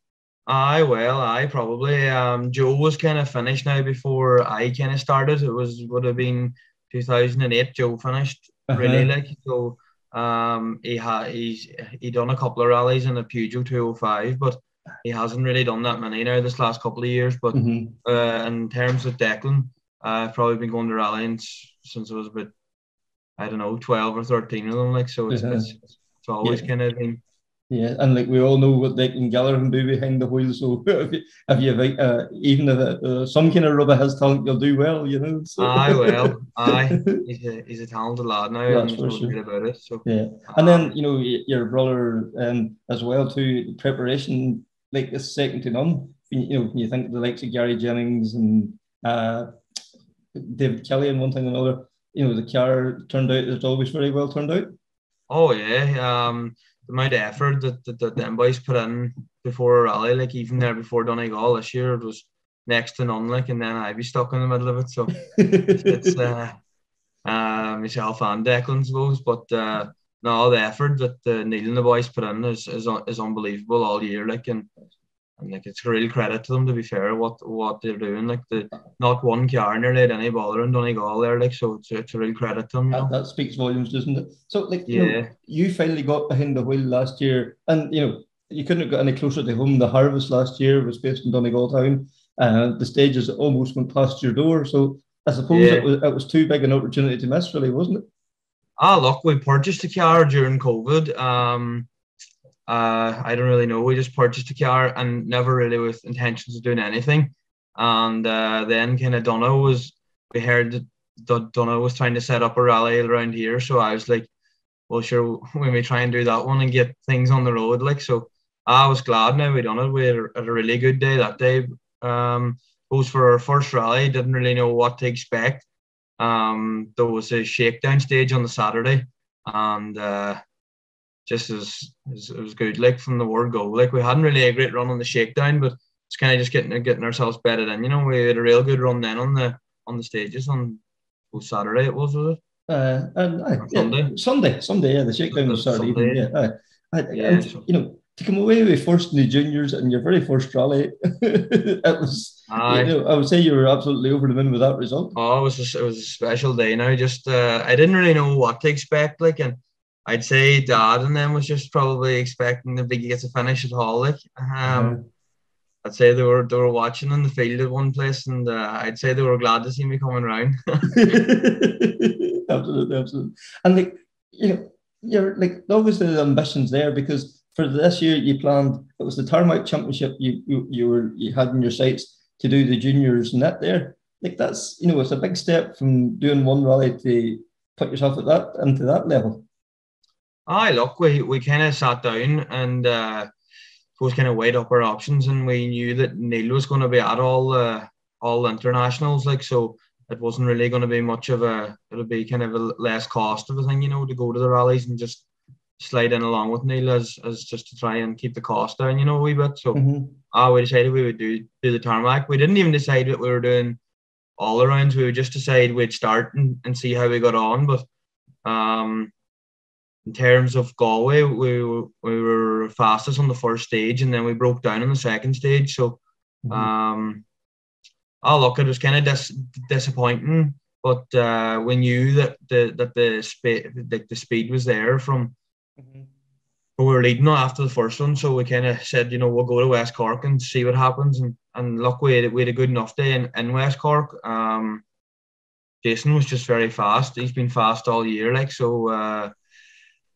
Aye, well, I probably. Um, Joe was kind of finished now before I kind of started. It was would have been 2008. Joe finished really Uh-huh. like so. Um, he had he's he done a couple of rallies in the Peugeot 205, but he hasn't really done that many now this last couple of years. But Mhm. uh, in terms of Declan, uh, I've probably been going to rallies since I was about I don't know 12 or 13 of them. Like so, it's Uh-huh. it's, it's always Yeah. kind of been Yeah, and like we all know what Declan Gallagher do behind the wheel. So if you, if you uh, even if uh, some kind of rubber has talent, you'll do well. You know. So. Aye, well, aye, he's a he's a talented lad now. That's and sure. about it. So yeah, and then you know your brother um, as well too. Preparation like is second to none. You know, you think the likes of Gary Jennings and uh, David Kelly and one thing and another. You know, the car turned out. It's always very well turned out. Oh yeah. Um the amount of effort that, that, that them boys put in before a rally, like even there before Donegal this year, it was next to none. Like, and then I'd be stuck in the middle of it. So it's uh, uh, myself and Declan, suppose. But uh, no, the effort that uh, Neil and the boys put in is, is is unbelievable all year. Like, and and like it's real credit to them to be fair. What what they're doing like the not one car nearly had any bother and Donegal there like so it's, it's a real credit to them that, that, speaks volumes doesn't it? So like yeah. you, know, you finally got behind the wheel last year and you know you couldn't have got any closer to home. The harvest last year was based in Donegal town and uh, the stages almost went past your door. So I suppose yeah. it, was, it was too big an opportunity to miss really wasn't it? Ah look we purchased a car during COVID. Um uh, I don't really know. We just purchased a car and never really with intentions of doing anything. And uh, then kind of Donna was, we heard that Donna was trying to set up a rally around here. So I was like, well, sure, we may try and do that one and get things on the road. Like, so I was glad now we done it. We had a really good day that day. Um, was for our first rally, didn't really know what to expect. Um, there was a shakedown stage on the Saturday, and uh, just as, as it was good. Like from the word go, like we hadn't really a great run on the shakedown, but it's kind of just getting getting ourselves bedded in. You know, we had a real good run then on the on the stages on Saturday. It was, was it? Uh, and uh, Sunday. Yeah, Sunday, Sunday, yeah, the shakedown was Saturday evening, yeah. Uh, I, yeah, and, so. you know, to come away with first in the juniors and your very first rally, it was. You know, I would say you were absolutely over the moon with that result. Oh, it was just, it was a special day. Now, just uh, I didn't really know what to expect, like, and I'd say Dad and them was just probably expecting the big to finish at. Like, um, mm-hmm. I'd say they were they were watching in the field at one place, and uh, I'd say they were glad to see me coming round. absolutely, absolutely, and like you know, you're like obviously the ambitions there because for this year you planned it was the Tarmac Championship you you, you were you had in your sights to do the juniors and that there like that's you know it's a big step from doing one rally to put yourself at that into that level. Aye, look, we, we kind of sat down and uh, was kind of weighed up our options, and we knew that Neil was going to be at all uh, all internationals, like so. It wasn't really going to be much of a. It'll be kind of a less cost of a thing, you know, to go to the rallies and just slide in along with Neil as, as just to try and keep the cost down, you know, a wee bit. So, mm-hmm. uh, we decided we would do do the tarmac. We didn't even decide that we were doing all the rounds. We would just decide we'd start and, and see how we got on. But um, in terms of Galway, we were, we were fastest on the first stage, and then we broke down on the second stage. So, mm-hmm. um, oh look, it was kind of dis- disappointing, but uh, we knew that the that the speed the, the speed was there from. Mm-hmm. We were leading after the first one, so we kind of said, you know, we'll go to West Cork and see what happens. And and look, we had, we had a good enough day in, in West Cork. Um, Jason was just very fast. He's been fast all year, like so. Uh,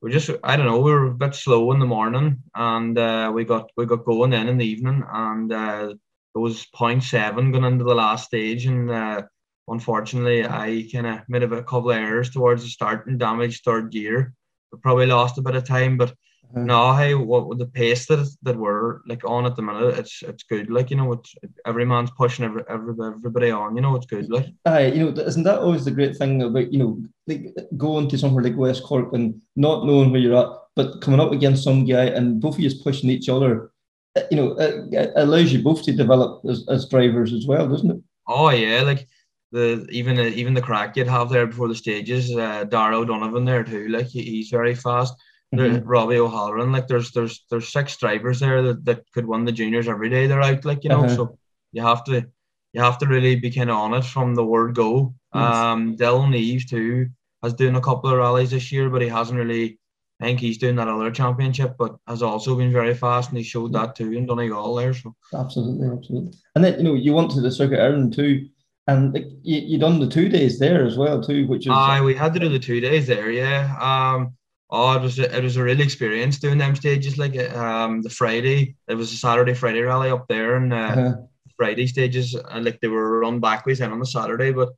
we just I don't know we were a bit slow in the morning and uh, we got we got going then in the evening and uh, it was 0.7 going into the last stage and uh, unfortunately I kind of made a couple of errors towards the start and damaged third gear. We probably lost a bit of time, but Mm-hmm. No, hey, what the pace that that we're like on at the minute, it's it's good. Like you know, it's every man's pushing every, every everybody on. You know, it's good. Like, aye, you know, isn't that always the great thing about you know, like going to somewhere like West Cork and not knowing where you're at, but coming up against some guy and both of you pushing each other. Uh, you know, it, it allows you both to develop as, as drivers as well, doesn't it? Oh yeah, like the even even the crack you'd have there before the stages. Uh, Dara O'Donovan there too. Like he, he's very fast mm-hmm. Robbie O'Halloran. Like there's there's there's six drivers there that, that could win the juniors every day they're out. Like you know, uh-huh. so you have to you have to really be kind of on it from the word go. Yes. Um, Dylan Eve too has doing a couple of rallies this year, but he hasn't really. I think he's doing that other championship, but has also been very fast, and he showed that too in Donegal there. So absolutely, absolutely. And then you know you went to the circuit Ireland too, and like, you you done the two days there as well too, which is. Aye, we had to do the two days there. Yeah. Um, Oh, it was a, it was a real experience doing them stages. Like um, the Friday, it was a Saturday Friday rally up there, and uh, uh-huh. Friday stages, and uh, like they were run backwards and on the Saturday, but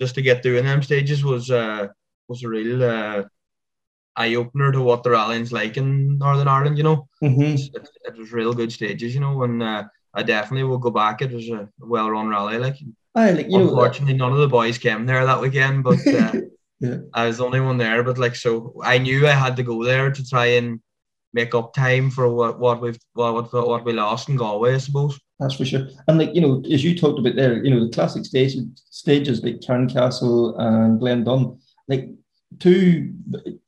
just to get doing them stages was uh, was a real uh, eye opener to what the rallying's like in Northern Ireland. You know, mm-hmm. it, it, was real good stages. You know, and uh, I definitely will go back. It was a well run rally. Like, I like you unfortunately, know, none of the boys came there that weekend, but. Uh, yeah. I was the only one there, but like so, I knew I had to go there to try and make up time for what what we've what what we lost in Galway, I suppose. That's for sure. And like you know, as you talked about there, you know, the classic stages stages like Castle and Glendon, like two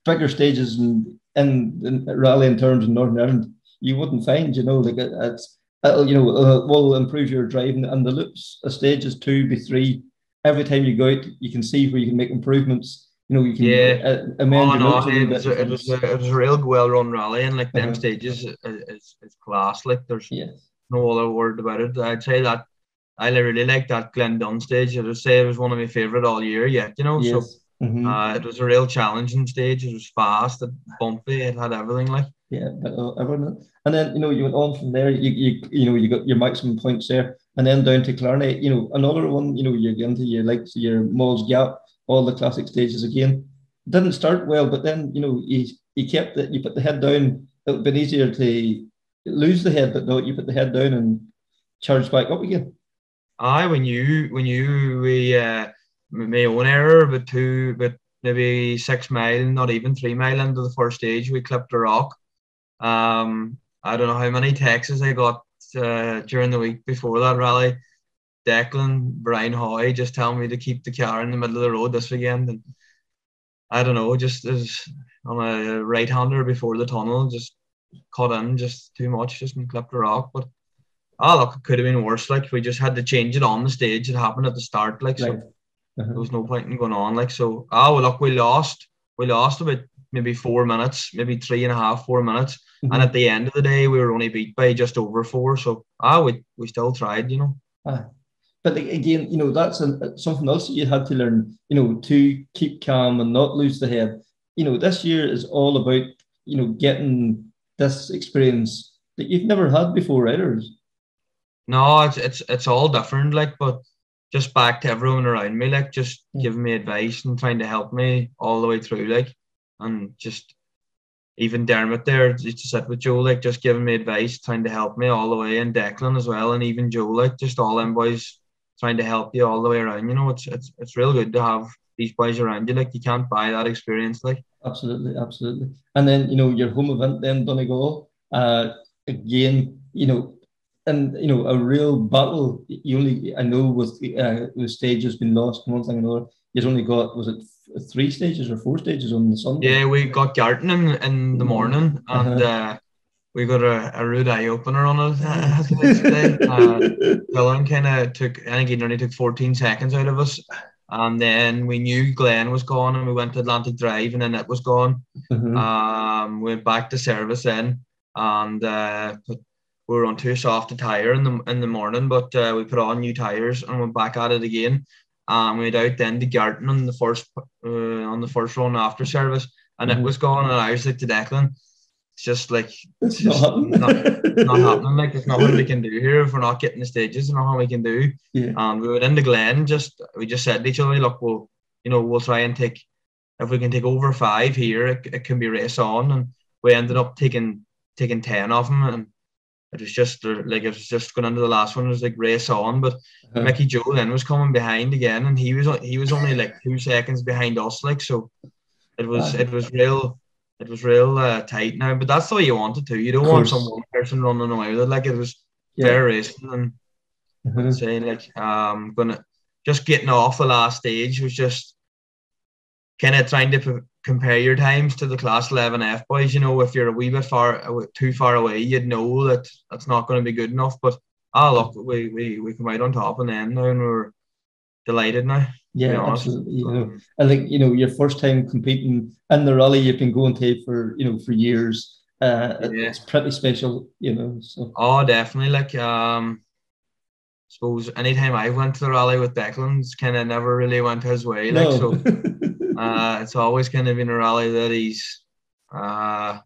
bigger stages in, in, in rally in terms of Northern Ireland, you wouldn't find. You know, like it, it's it'll you know uh, will improve your driving and the loops. A stage is two, be three every time you go out, you can see where you can make improvements. You know, you can yeah. Uh, amend oh, no, it was, a, it, was a, it was a real well run rally, and like them uh-huh. stages, it's, it's class. Like there's yes. no other word about it. I'd say that I really like that Glendon stage. I would say it was one of my favorite all year yet. You know, yes. so mm-hmm. uh, it was a real challenging stage. It was fast, and bumpy, it had everything. Like yeah, but uh, everyone. And then you know you went on from there. You you you know you got your maximum points there and then down to Killarney, you know, another one, you know, you get into your like your Moll's Gap, all the classic stages again. Didn't start well, but then you know, you you kept it, you put the head down. It would have been easier to lose the head, but no, you put the head down and charge back up again. I when you when you we uh my own error, but two but maybe six mile, not even three mile into the first stage, we clipped a rock. Um I don't know how many texts I got uh, during the week before that rally. Declan, Brian Hoy just telling me to keep the car in the middle of the road this weekend. And I don't know, just as on a right hander before the tunnel, just caught in just too much, just and clipped the rock. But oh look, it could have been worse. Like we just had to change it on the stage. It happened at the start, like so uh-huh. there was no point in going on. Like so, oh well, look, we lost. We lost about maybe four minutes, maybe three and a half, four minutes. Mm-hmm. And at the end of the day, we were only beat by just over four. So ah, we we still tried, you know. Ah. But again, you know, that's a, something else that you had to learn, you know, to keep calm and not lose the head. You know, this year is all about, you know, getting this experience that you've never had before, right? No, it's it's it's all different, like, but just back to everyone around me, like just giving me advice and trying to help me all the way through, like, and just even Dermot there just to sit with Joe, like just giving me advice, trying to help me all the way, and Declan as well, and even Joe, like just all them boys trying to help you all the way around. You know, it's it's it's real good to have these boys around you. Like you can't buy that experience, like absolutely, absolutely. And then you know your home event, then Donegal, uh, again, you know. And you know a real battle. You only I know with uh, the stage has been lost. One thing another. You've only got was it three stages or four stages on the Sunday. Yeah, we got Gartan in, the morning and uh-huh. uh, we got a, a rude eye opener on us uh, today. uh, Dylan kind of took, I think he only took 14 seconds out of us. And then we knew Glenn was gone and we went to Atlantic Drive and then it was gone. Mm-hmm. Um, we went back to service then and uh, we were on too soft a tire in the in the morning, but uh, we put on new tires and went back at it again. Um, we went out then to Gartan on the first uh, on the first run after service, and mm-hmm. it was gone. And I was like to Declan, it's just like it's, just not, not, not, happening. Like there's nothing we can do here if we're not getting the stages. There's nothing we can do. Yeah. Um, we were in the Glen. Just we just said to each other, look, we'll you know we'll try and take if we can take over five here, it, it can be race on. And we ended up taking taking ten of them, and it was just like it was just going into the last one. It was like race on, but uh-huh. Mickey Joe then was coming behind again, and he was he was only like two seconds behind us. Like so, it was it was real it was real uh, tight now. But that's all you wanted to. You don't want some one person running away with it. Like it was yeah. fair racing and uh-huh. saying like um gonna just getting off the last stage was just kind of trying to compare your times to the class 11F boys. You know, if you're a wee bit far too far away, you'd know that that's not going to be good enough. But ah, look, we we we come out on top and then now, and we're delighted now. Yeah, absolutely. You know, I think you know your first time competing in the rally you've been going to for you know for years. Uh, yeah. It's pretty special, you know. So. Oh, definitely. Like um, I suppose anytime I went to the rally with Declan, kind of never really went his way. Like no. so. Uh, it's always kind of in a rally that he's Uh,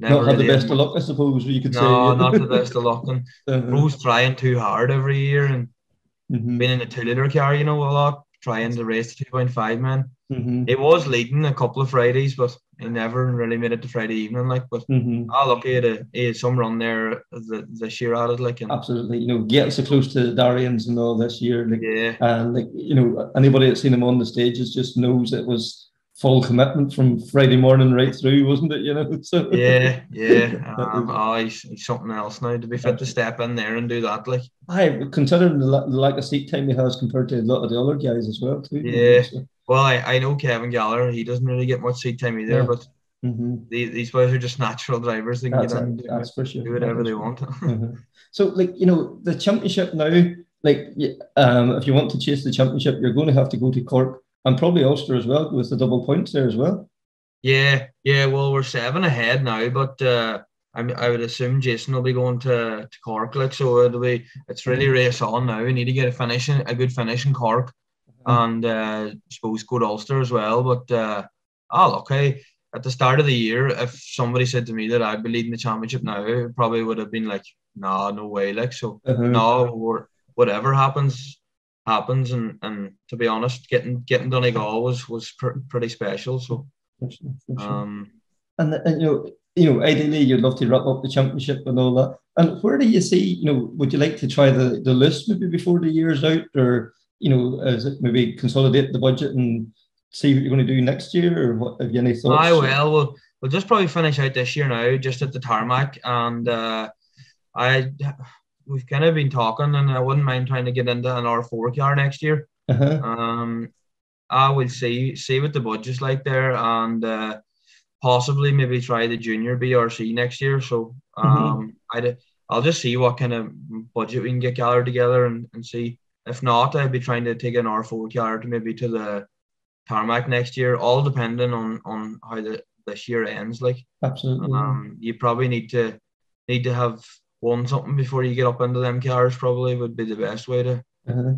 not had the best of luck, I suppose. You could no, say. No, not the best of luck. And uh-huh. Rose trying too hard every year and mm-hmm. being in a two liter car, you know, a lot, trying to race the two point five man. Mm-hmm. He was leading a couple of Fridays, but he never really made it to Friday evening. Like, but mm-hmm. ah, look, he had, a, he had some run there the, this year at it. Like, and, absolutely, you know, getting so close to Darians and all this year, like, yeah, and like you know, anybody that's seen him on the stages just knows it was full commitment from Friday morning right through, wasn't it? You know, so yeah, yeah. Um, oh, he's, he's, something else now to be fit to step in there and do that. Like, I considering the, the lack of seat time he has compared to a lot of the other guys as well, too. Yeah. So. Well, I, I know Kevin Gallagher. He doesn't really get much seat time either, Yeah. but Mm-hmm. these, these boys are just natural drivers. They can That's, get in do, that's for sure. do whatever That's they want. Mhm. So, like you know, the championship now, like um, if you want to chase the championship, you're going to have to go to Cork and probably Ulster as well with the double points there as well. Yeah, yeah. Well, we're seven ahead now, but uh, I, I would assume Jason will be going to, to Cork. Like, so it'll be it's really race on now. We need to get a finish in, a good finish in Cork, and uh, I suppose go to Ulster as well. But uh, oh, look, at the start of the year, if somebody said to me that I'd be leading the championship now, it probably would have been like, nah, no way. Like, so Mhm. no, we're, whatever happens, happens. And and to be honest, getting getting Donegal was was pr- pretty special. So For sure, for sure. um. and, and you know, you know, ideally you'd love to wrap up the championship and all that. And where do you see, you know, would you like to try the the list maybe before the year's out, or you know, is it maybe consolidate the budget and see what you're going to do next year, or what? Have you any thoughts? Aye, well, we'll we'll just probably finish out this year now, just at the tarmac, and uh, I we've kind of been talking, and I wouldn't mind trying to get into an R four car next year. Uh-huh. Um, I will see see what the budget's like there, and uh, possibly maybe try the junior BRC next year. So um, I'd I'll just see what kind of budget we can get gathered together and, and see. If not, I'd be trying to take an R four car to maybe to the tarmac next year, all depending on on how the this year ends. Like Absolutely. um, you probably need to need to have won something before you get up into them cars. Probably would be the best way to. Uh-huh.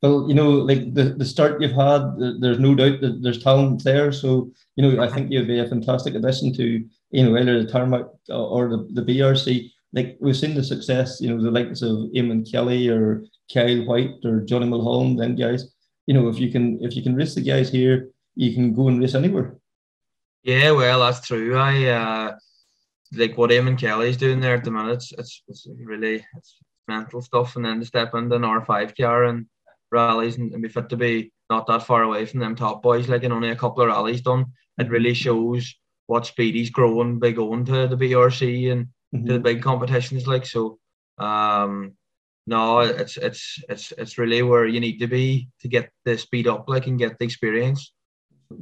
Well, you know, like the, the start you've had, there's no doubt that there's talent there. So, you know, I think you'd be a fantastic addition to, you know, either the tarmac or the, the BRC. Like we've seen the success, you know, the likes of Eamon Kelly or Kyle White or Johnny Mulholland, them guys. You know, if you can if you can race the guys here, you can go and race anywhere. Yeah, well, that's true. I uh, like what Eamon Kelly's doing there at the minute. It's, it's, it's really it's mental stuff, and then to step into an R five car and rallies and, and be fit to be not that far away from them top boys, like in only a couple of rallies done. It really shows what speed he's growing by going to the BRC and to the Mhm. big competitions. Like so, um, no, it's it's it's it's really where you need to be to get the speed up, like and get the experience.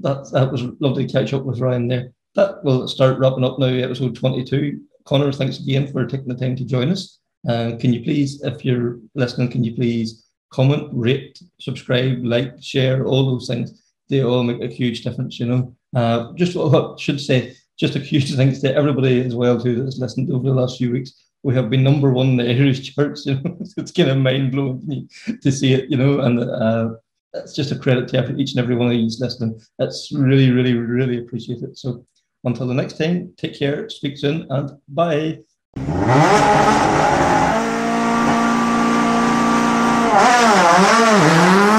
That that was lovely to catch up with Ryan there. That will start wrapping up now, episode 22. Connor, thanks again for taking the time to join us. Uh, can you please, if you're listening, can you please comment, rate, subscribe, like, share, all those things? They all make a huge difference, you know. Uh, just what I should say, just a huge thanks to everybody as well too that's listened over the last few weeks. We have been number one in the Irish charts, you know. it's kind of mind blowing to see it, you know, and uh, it's just a credit to each and every one of you listening. It's really, really, really appreciated. So until the next time, take care, speak soon, and bye.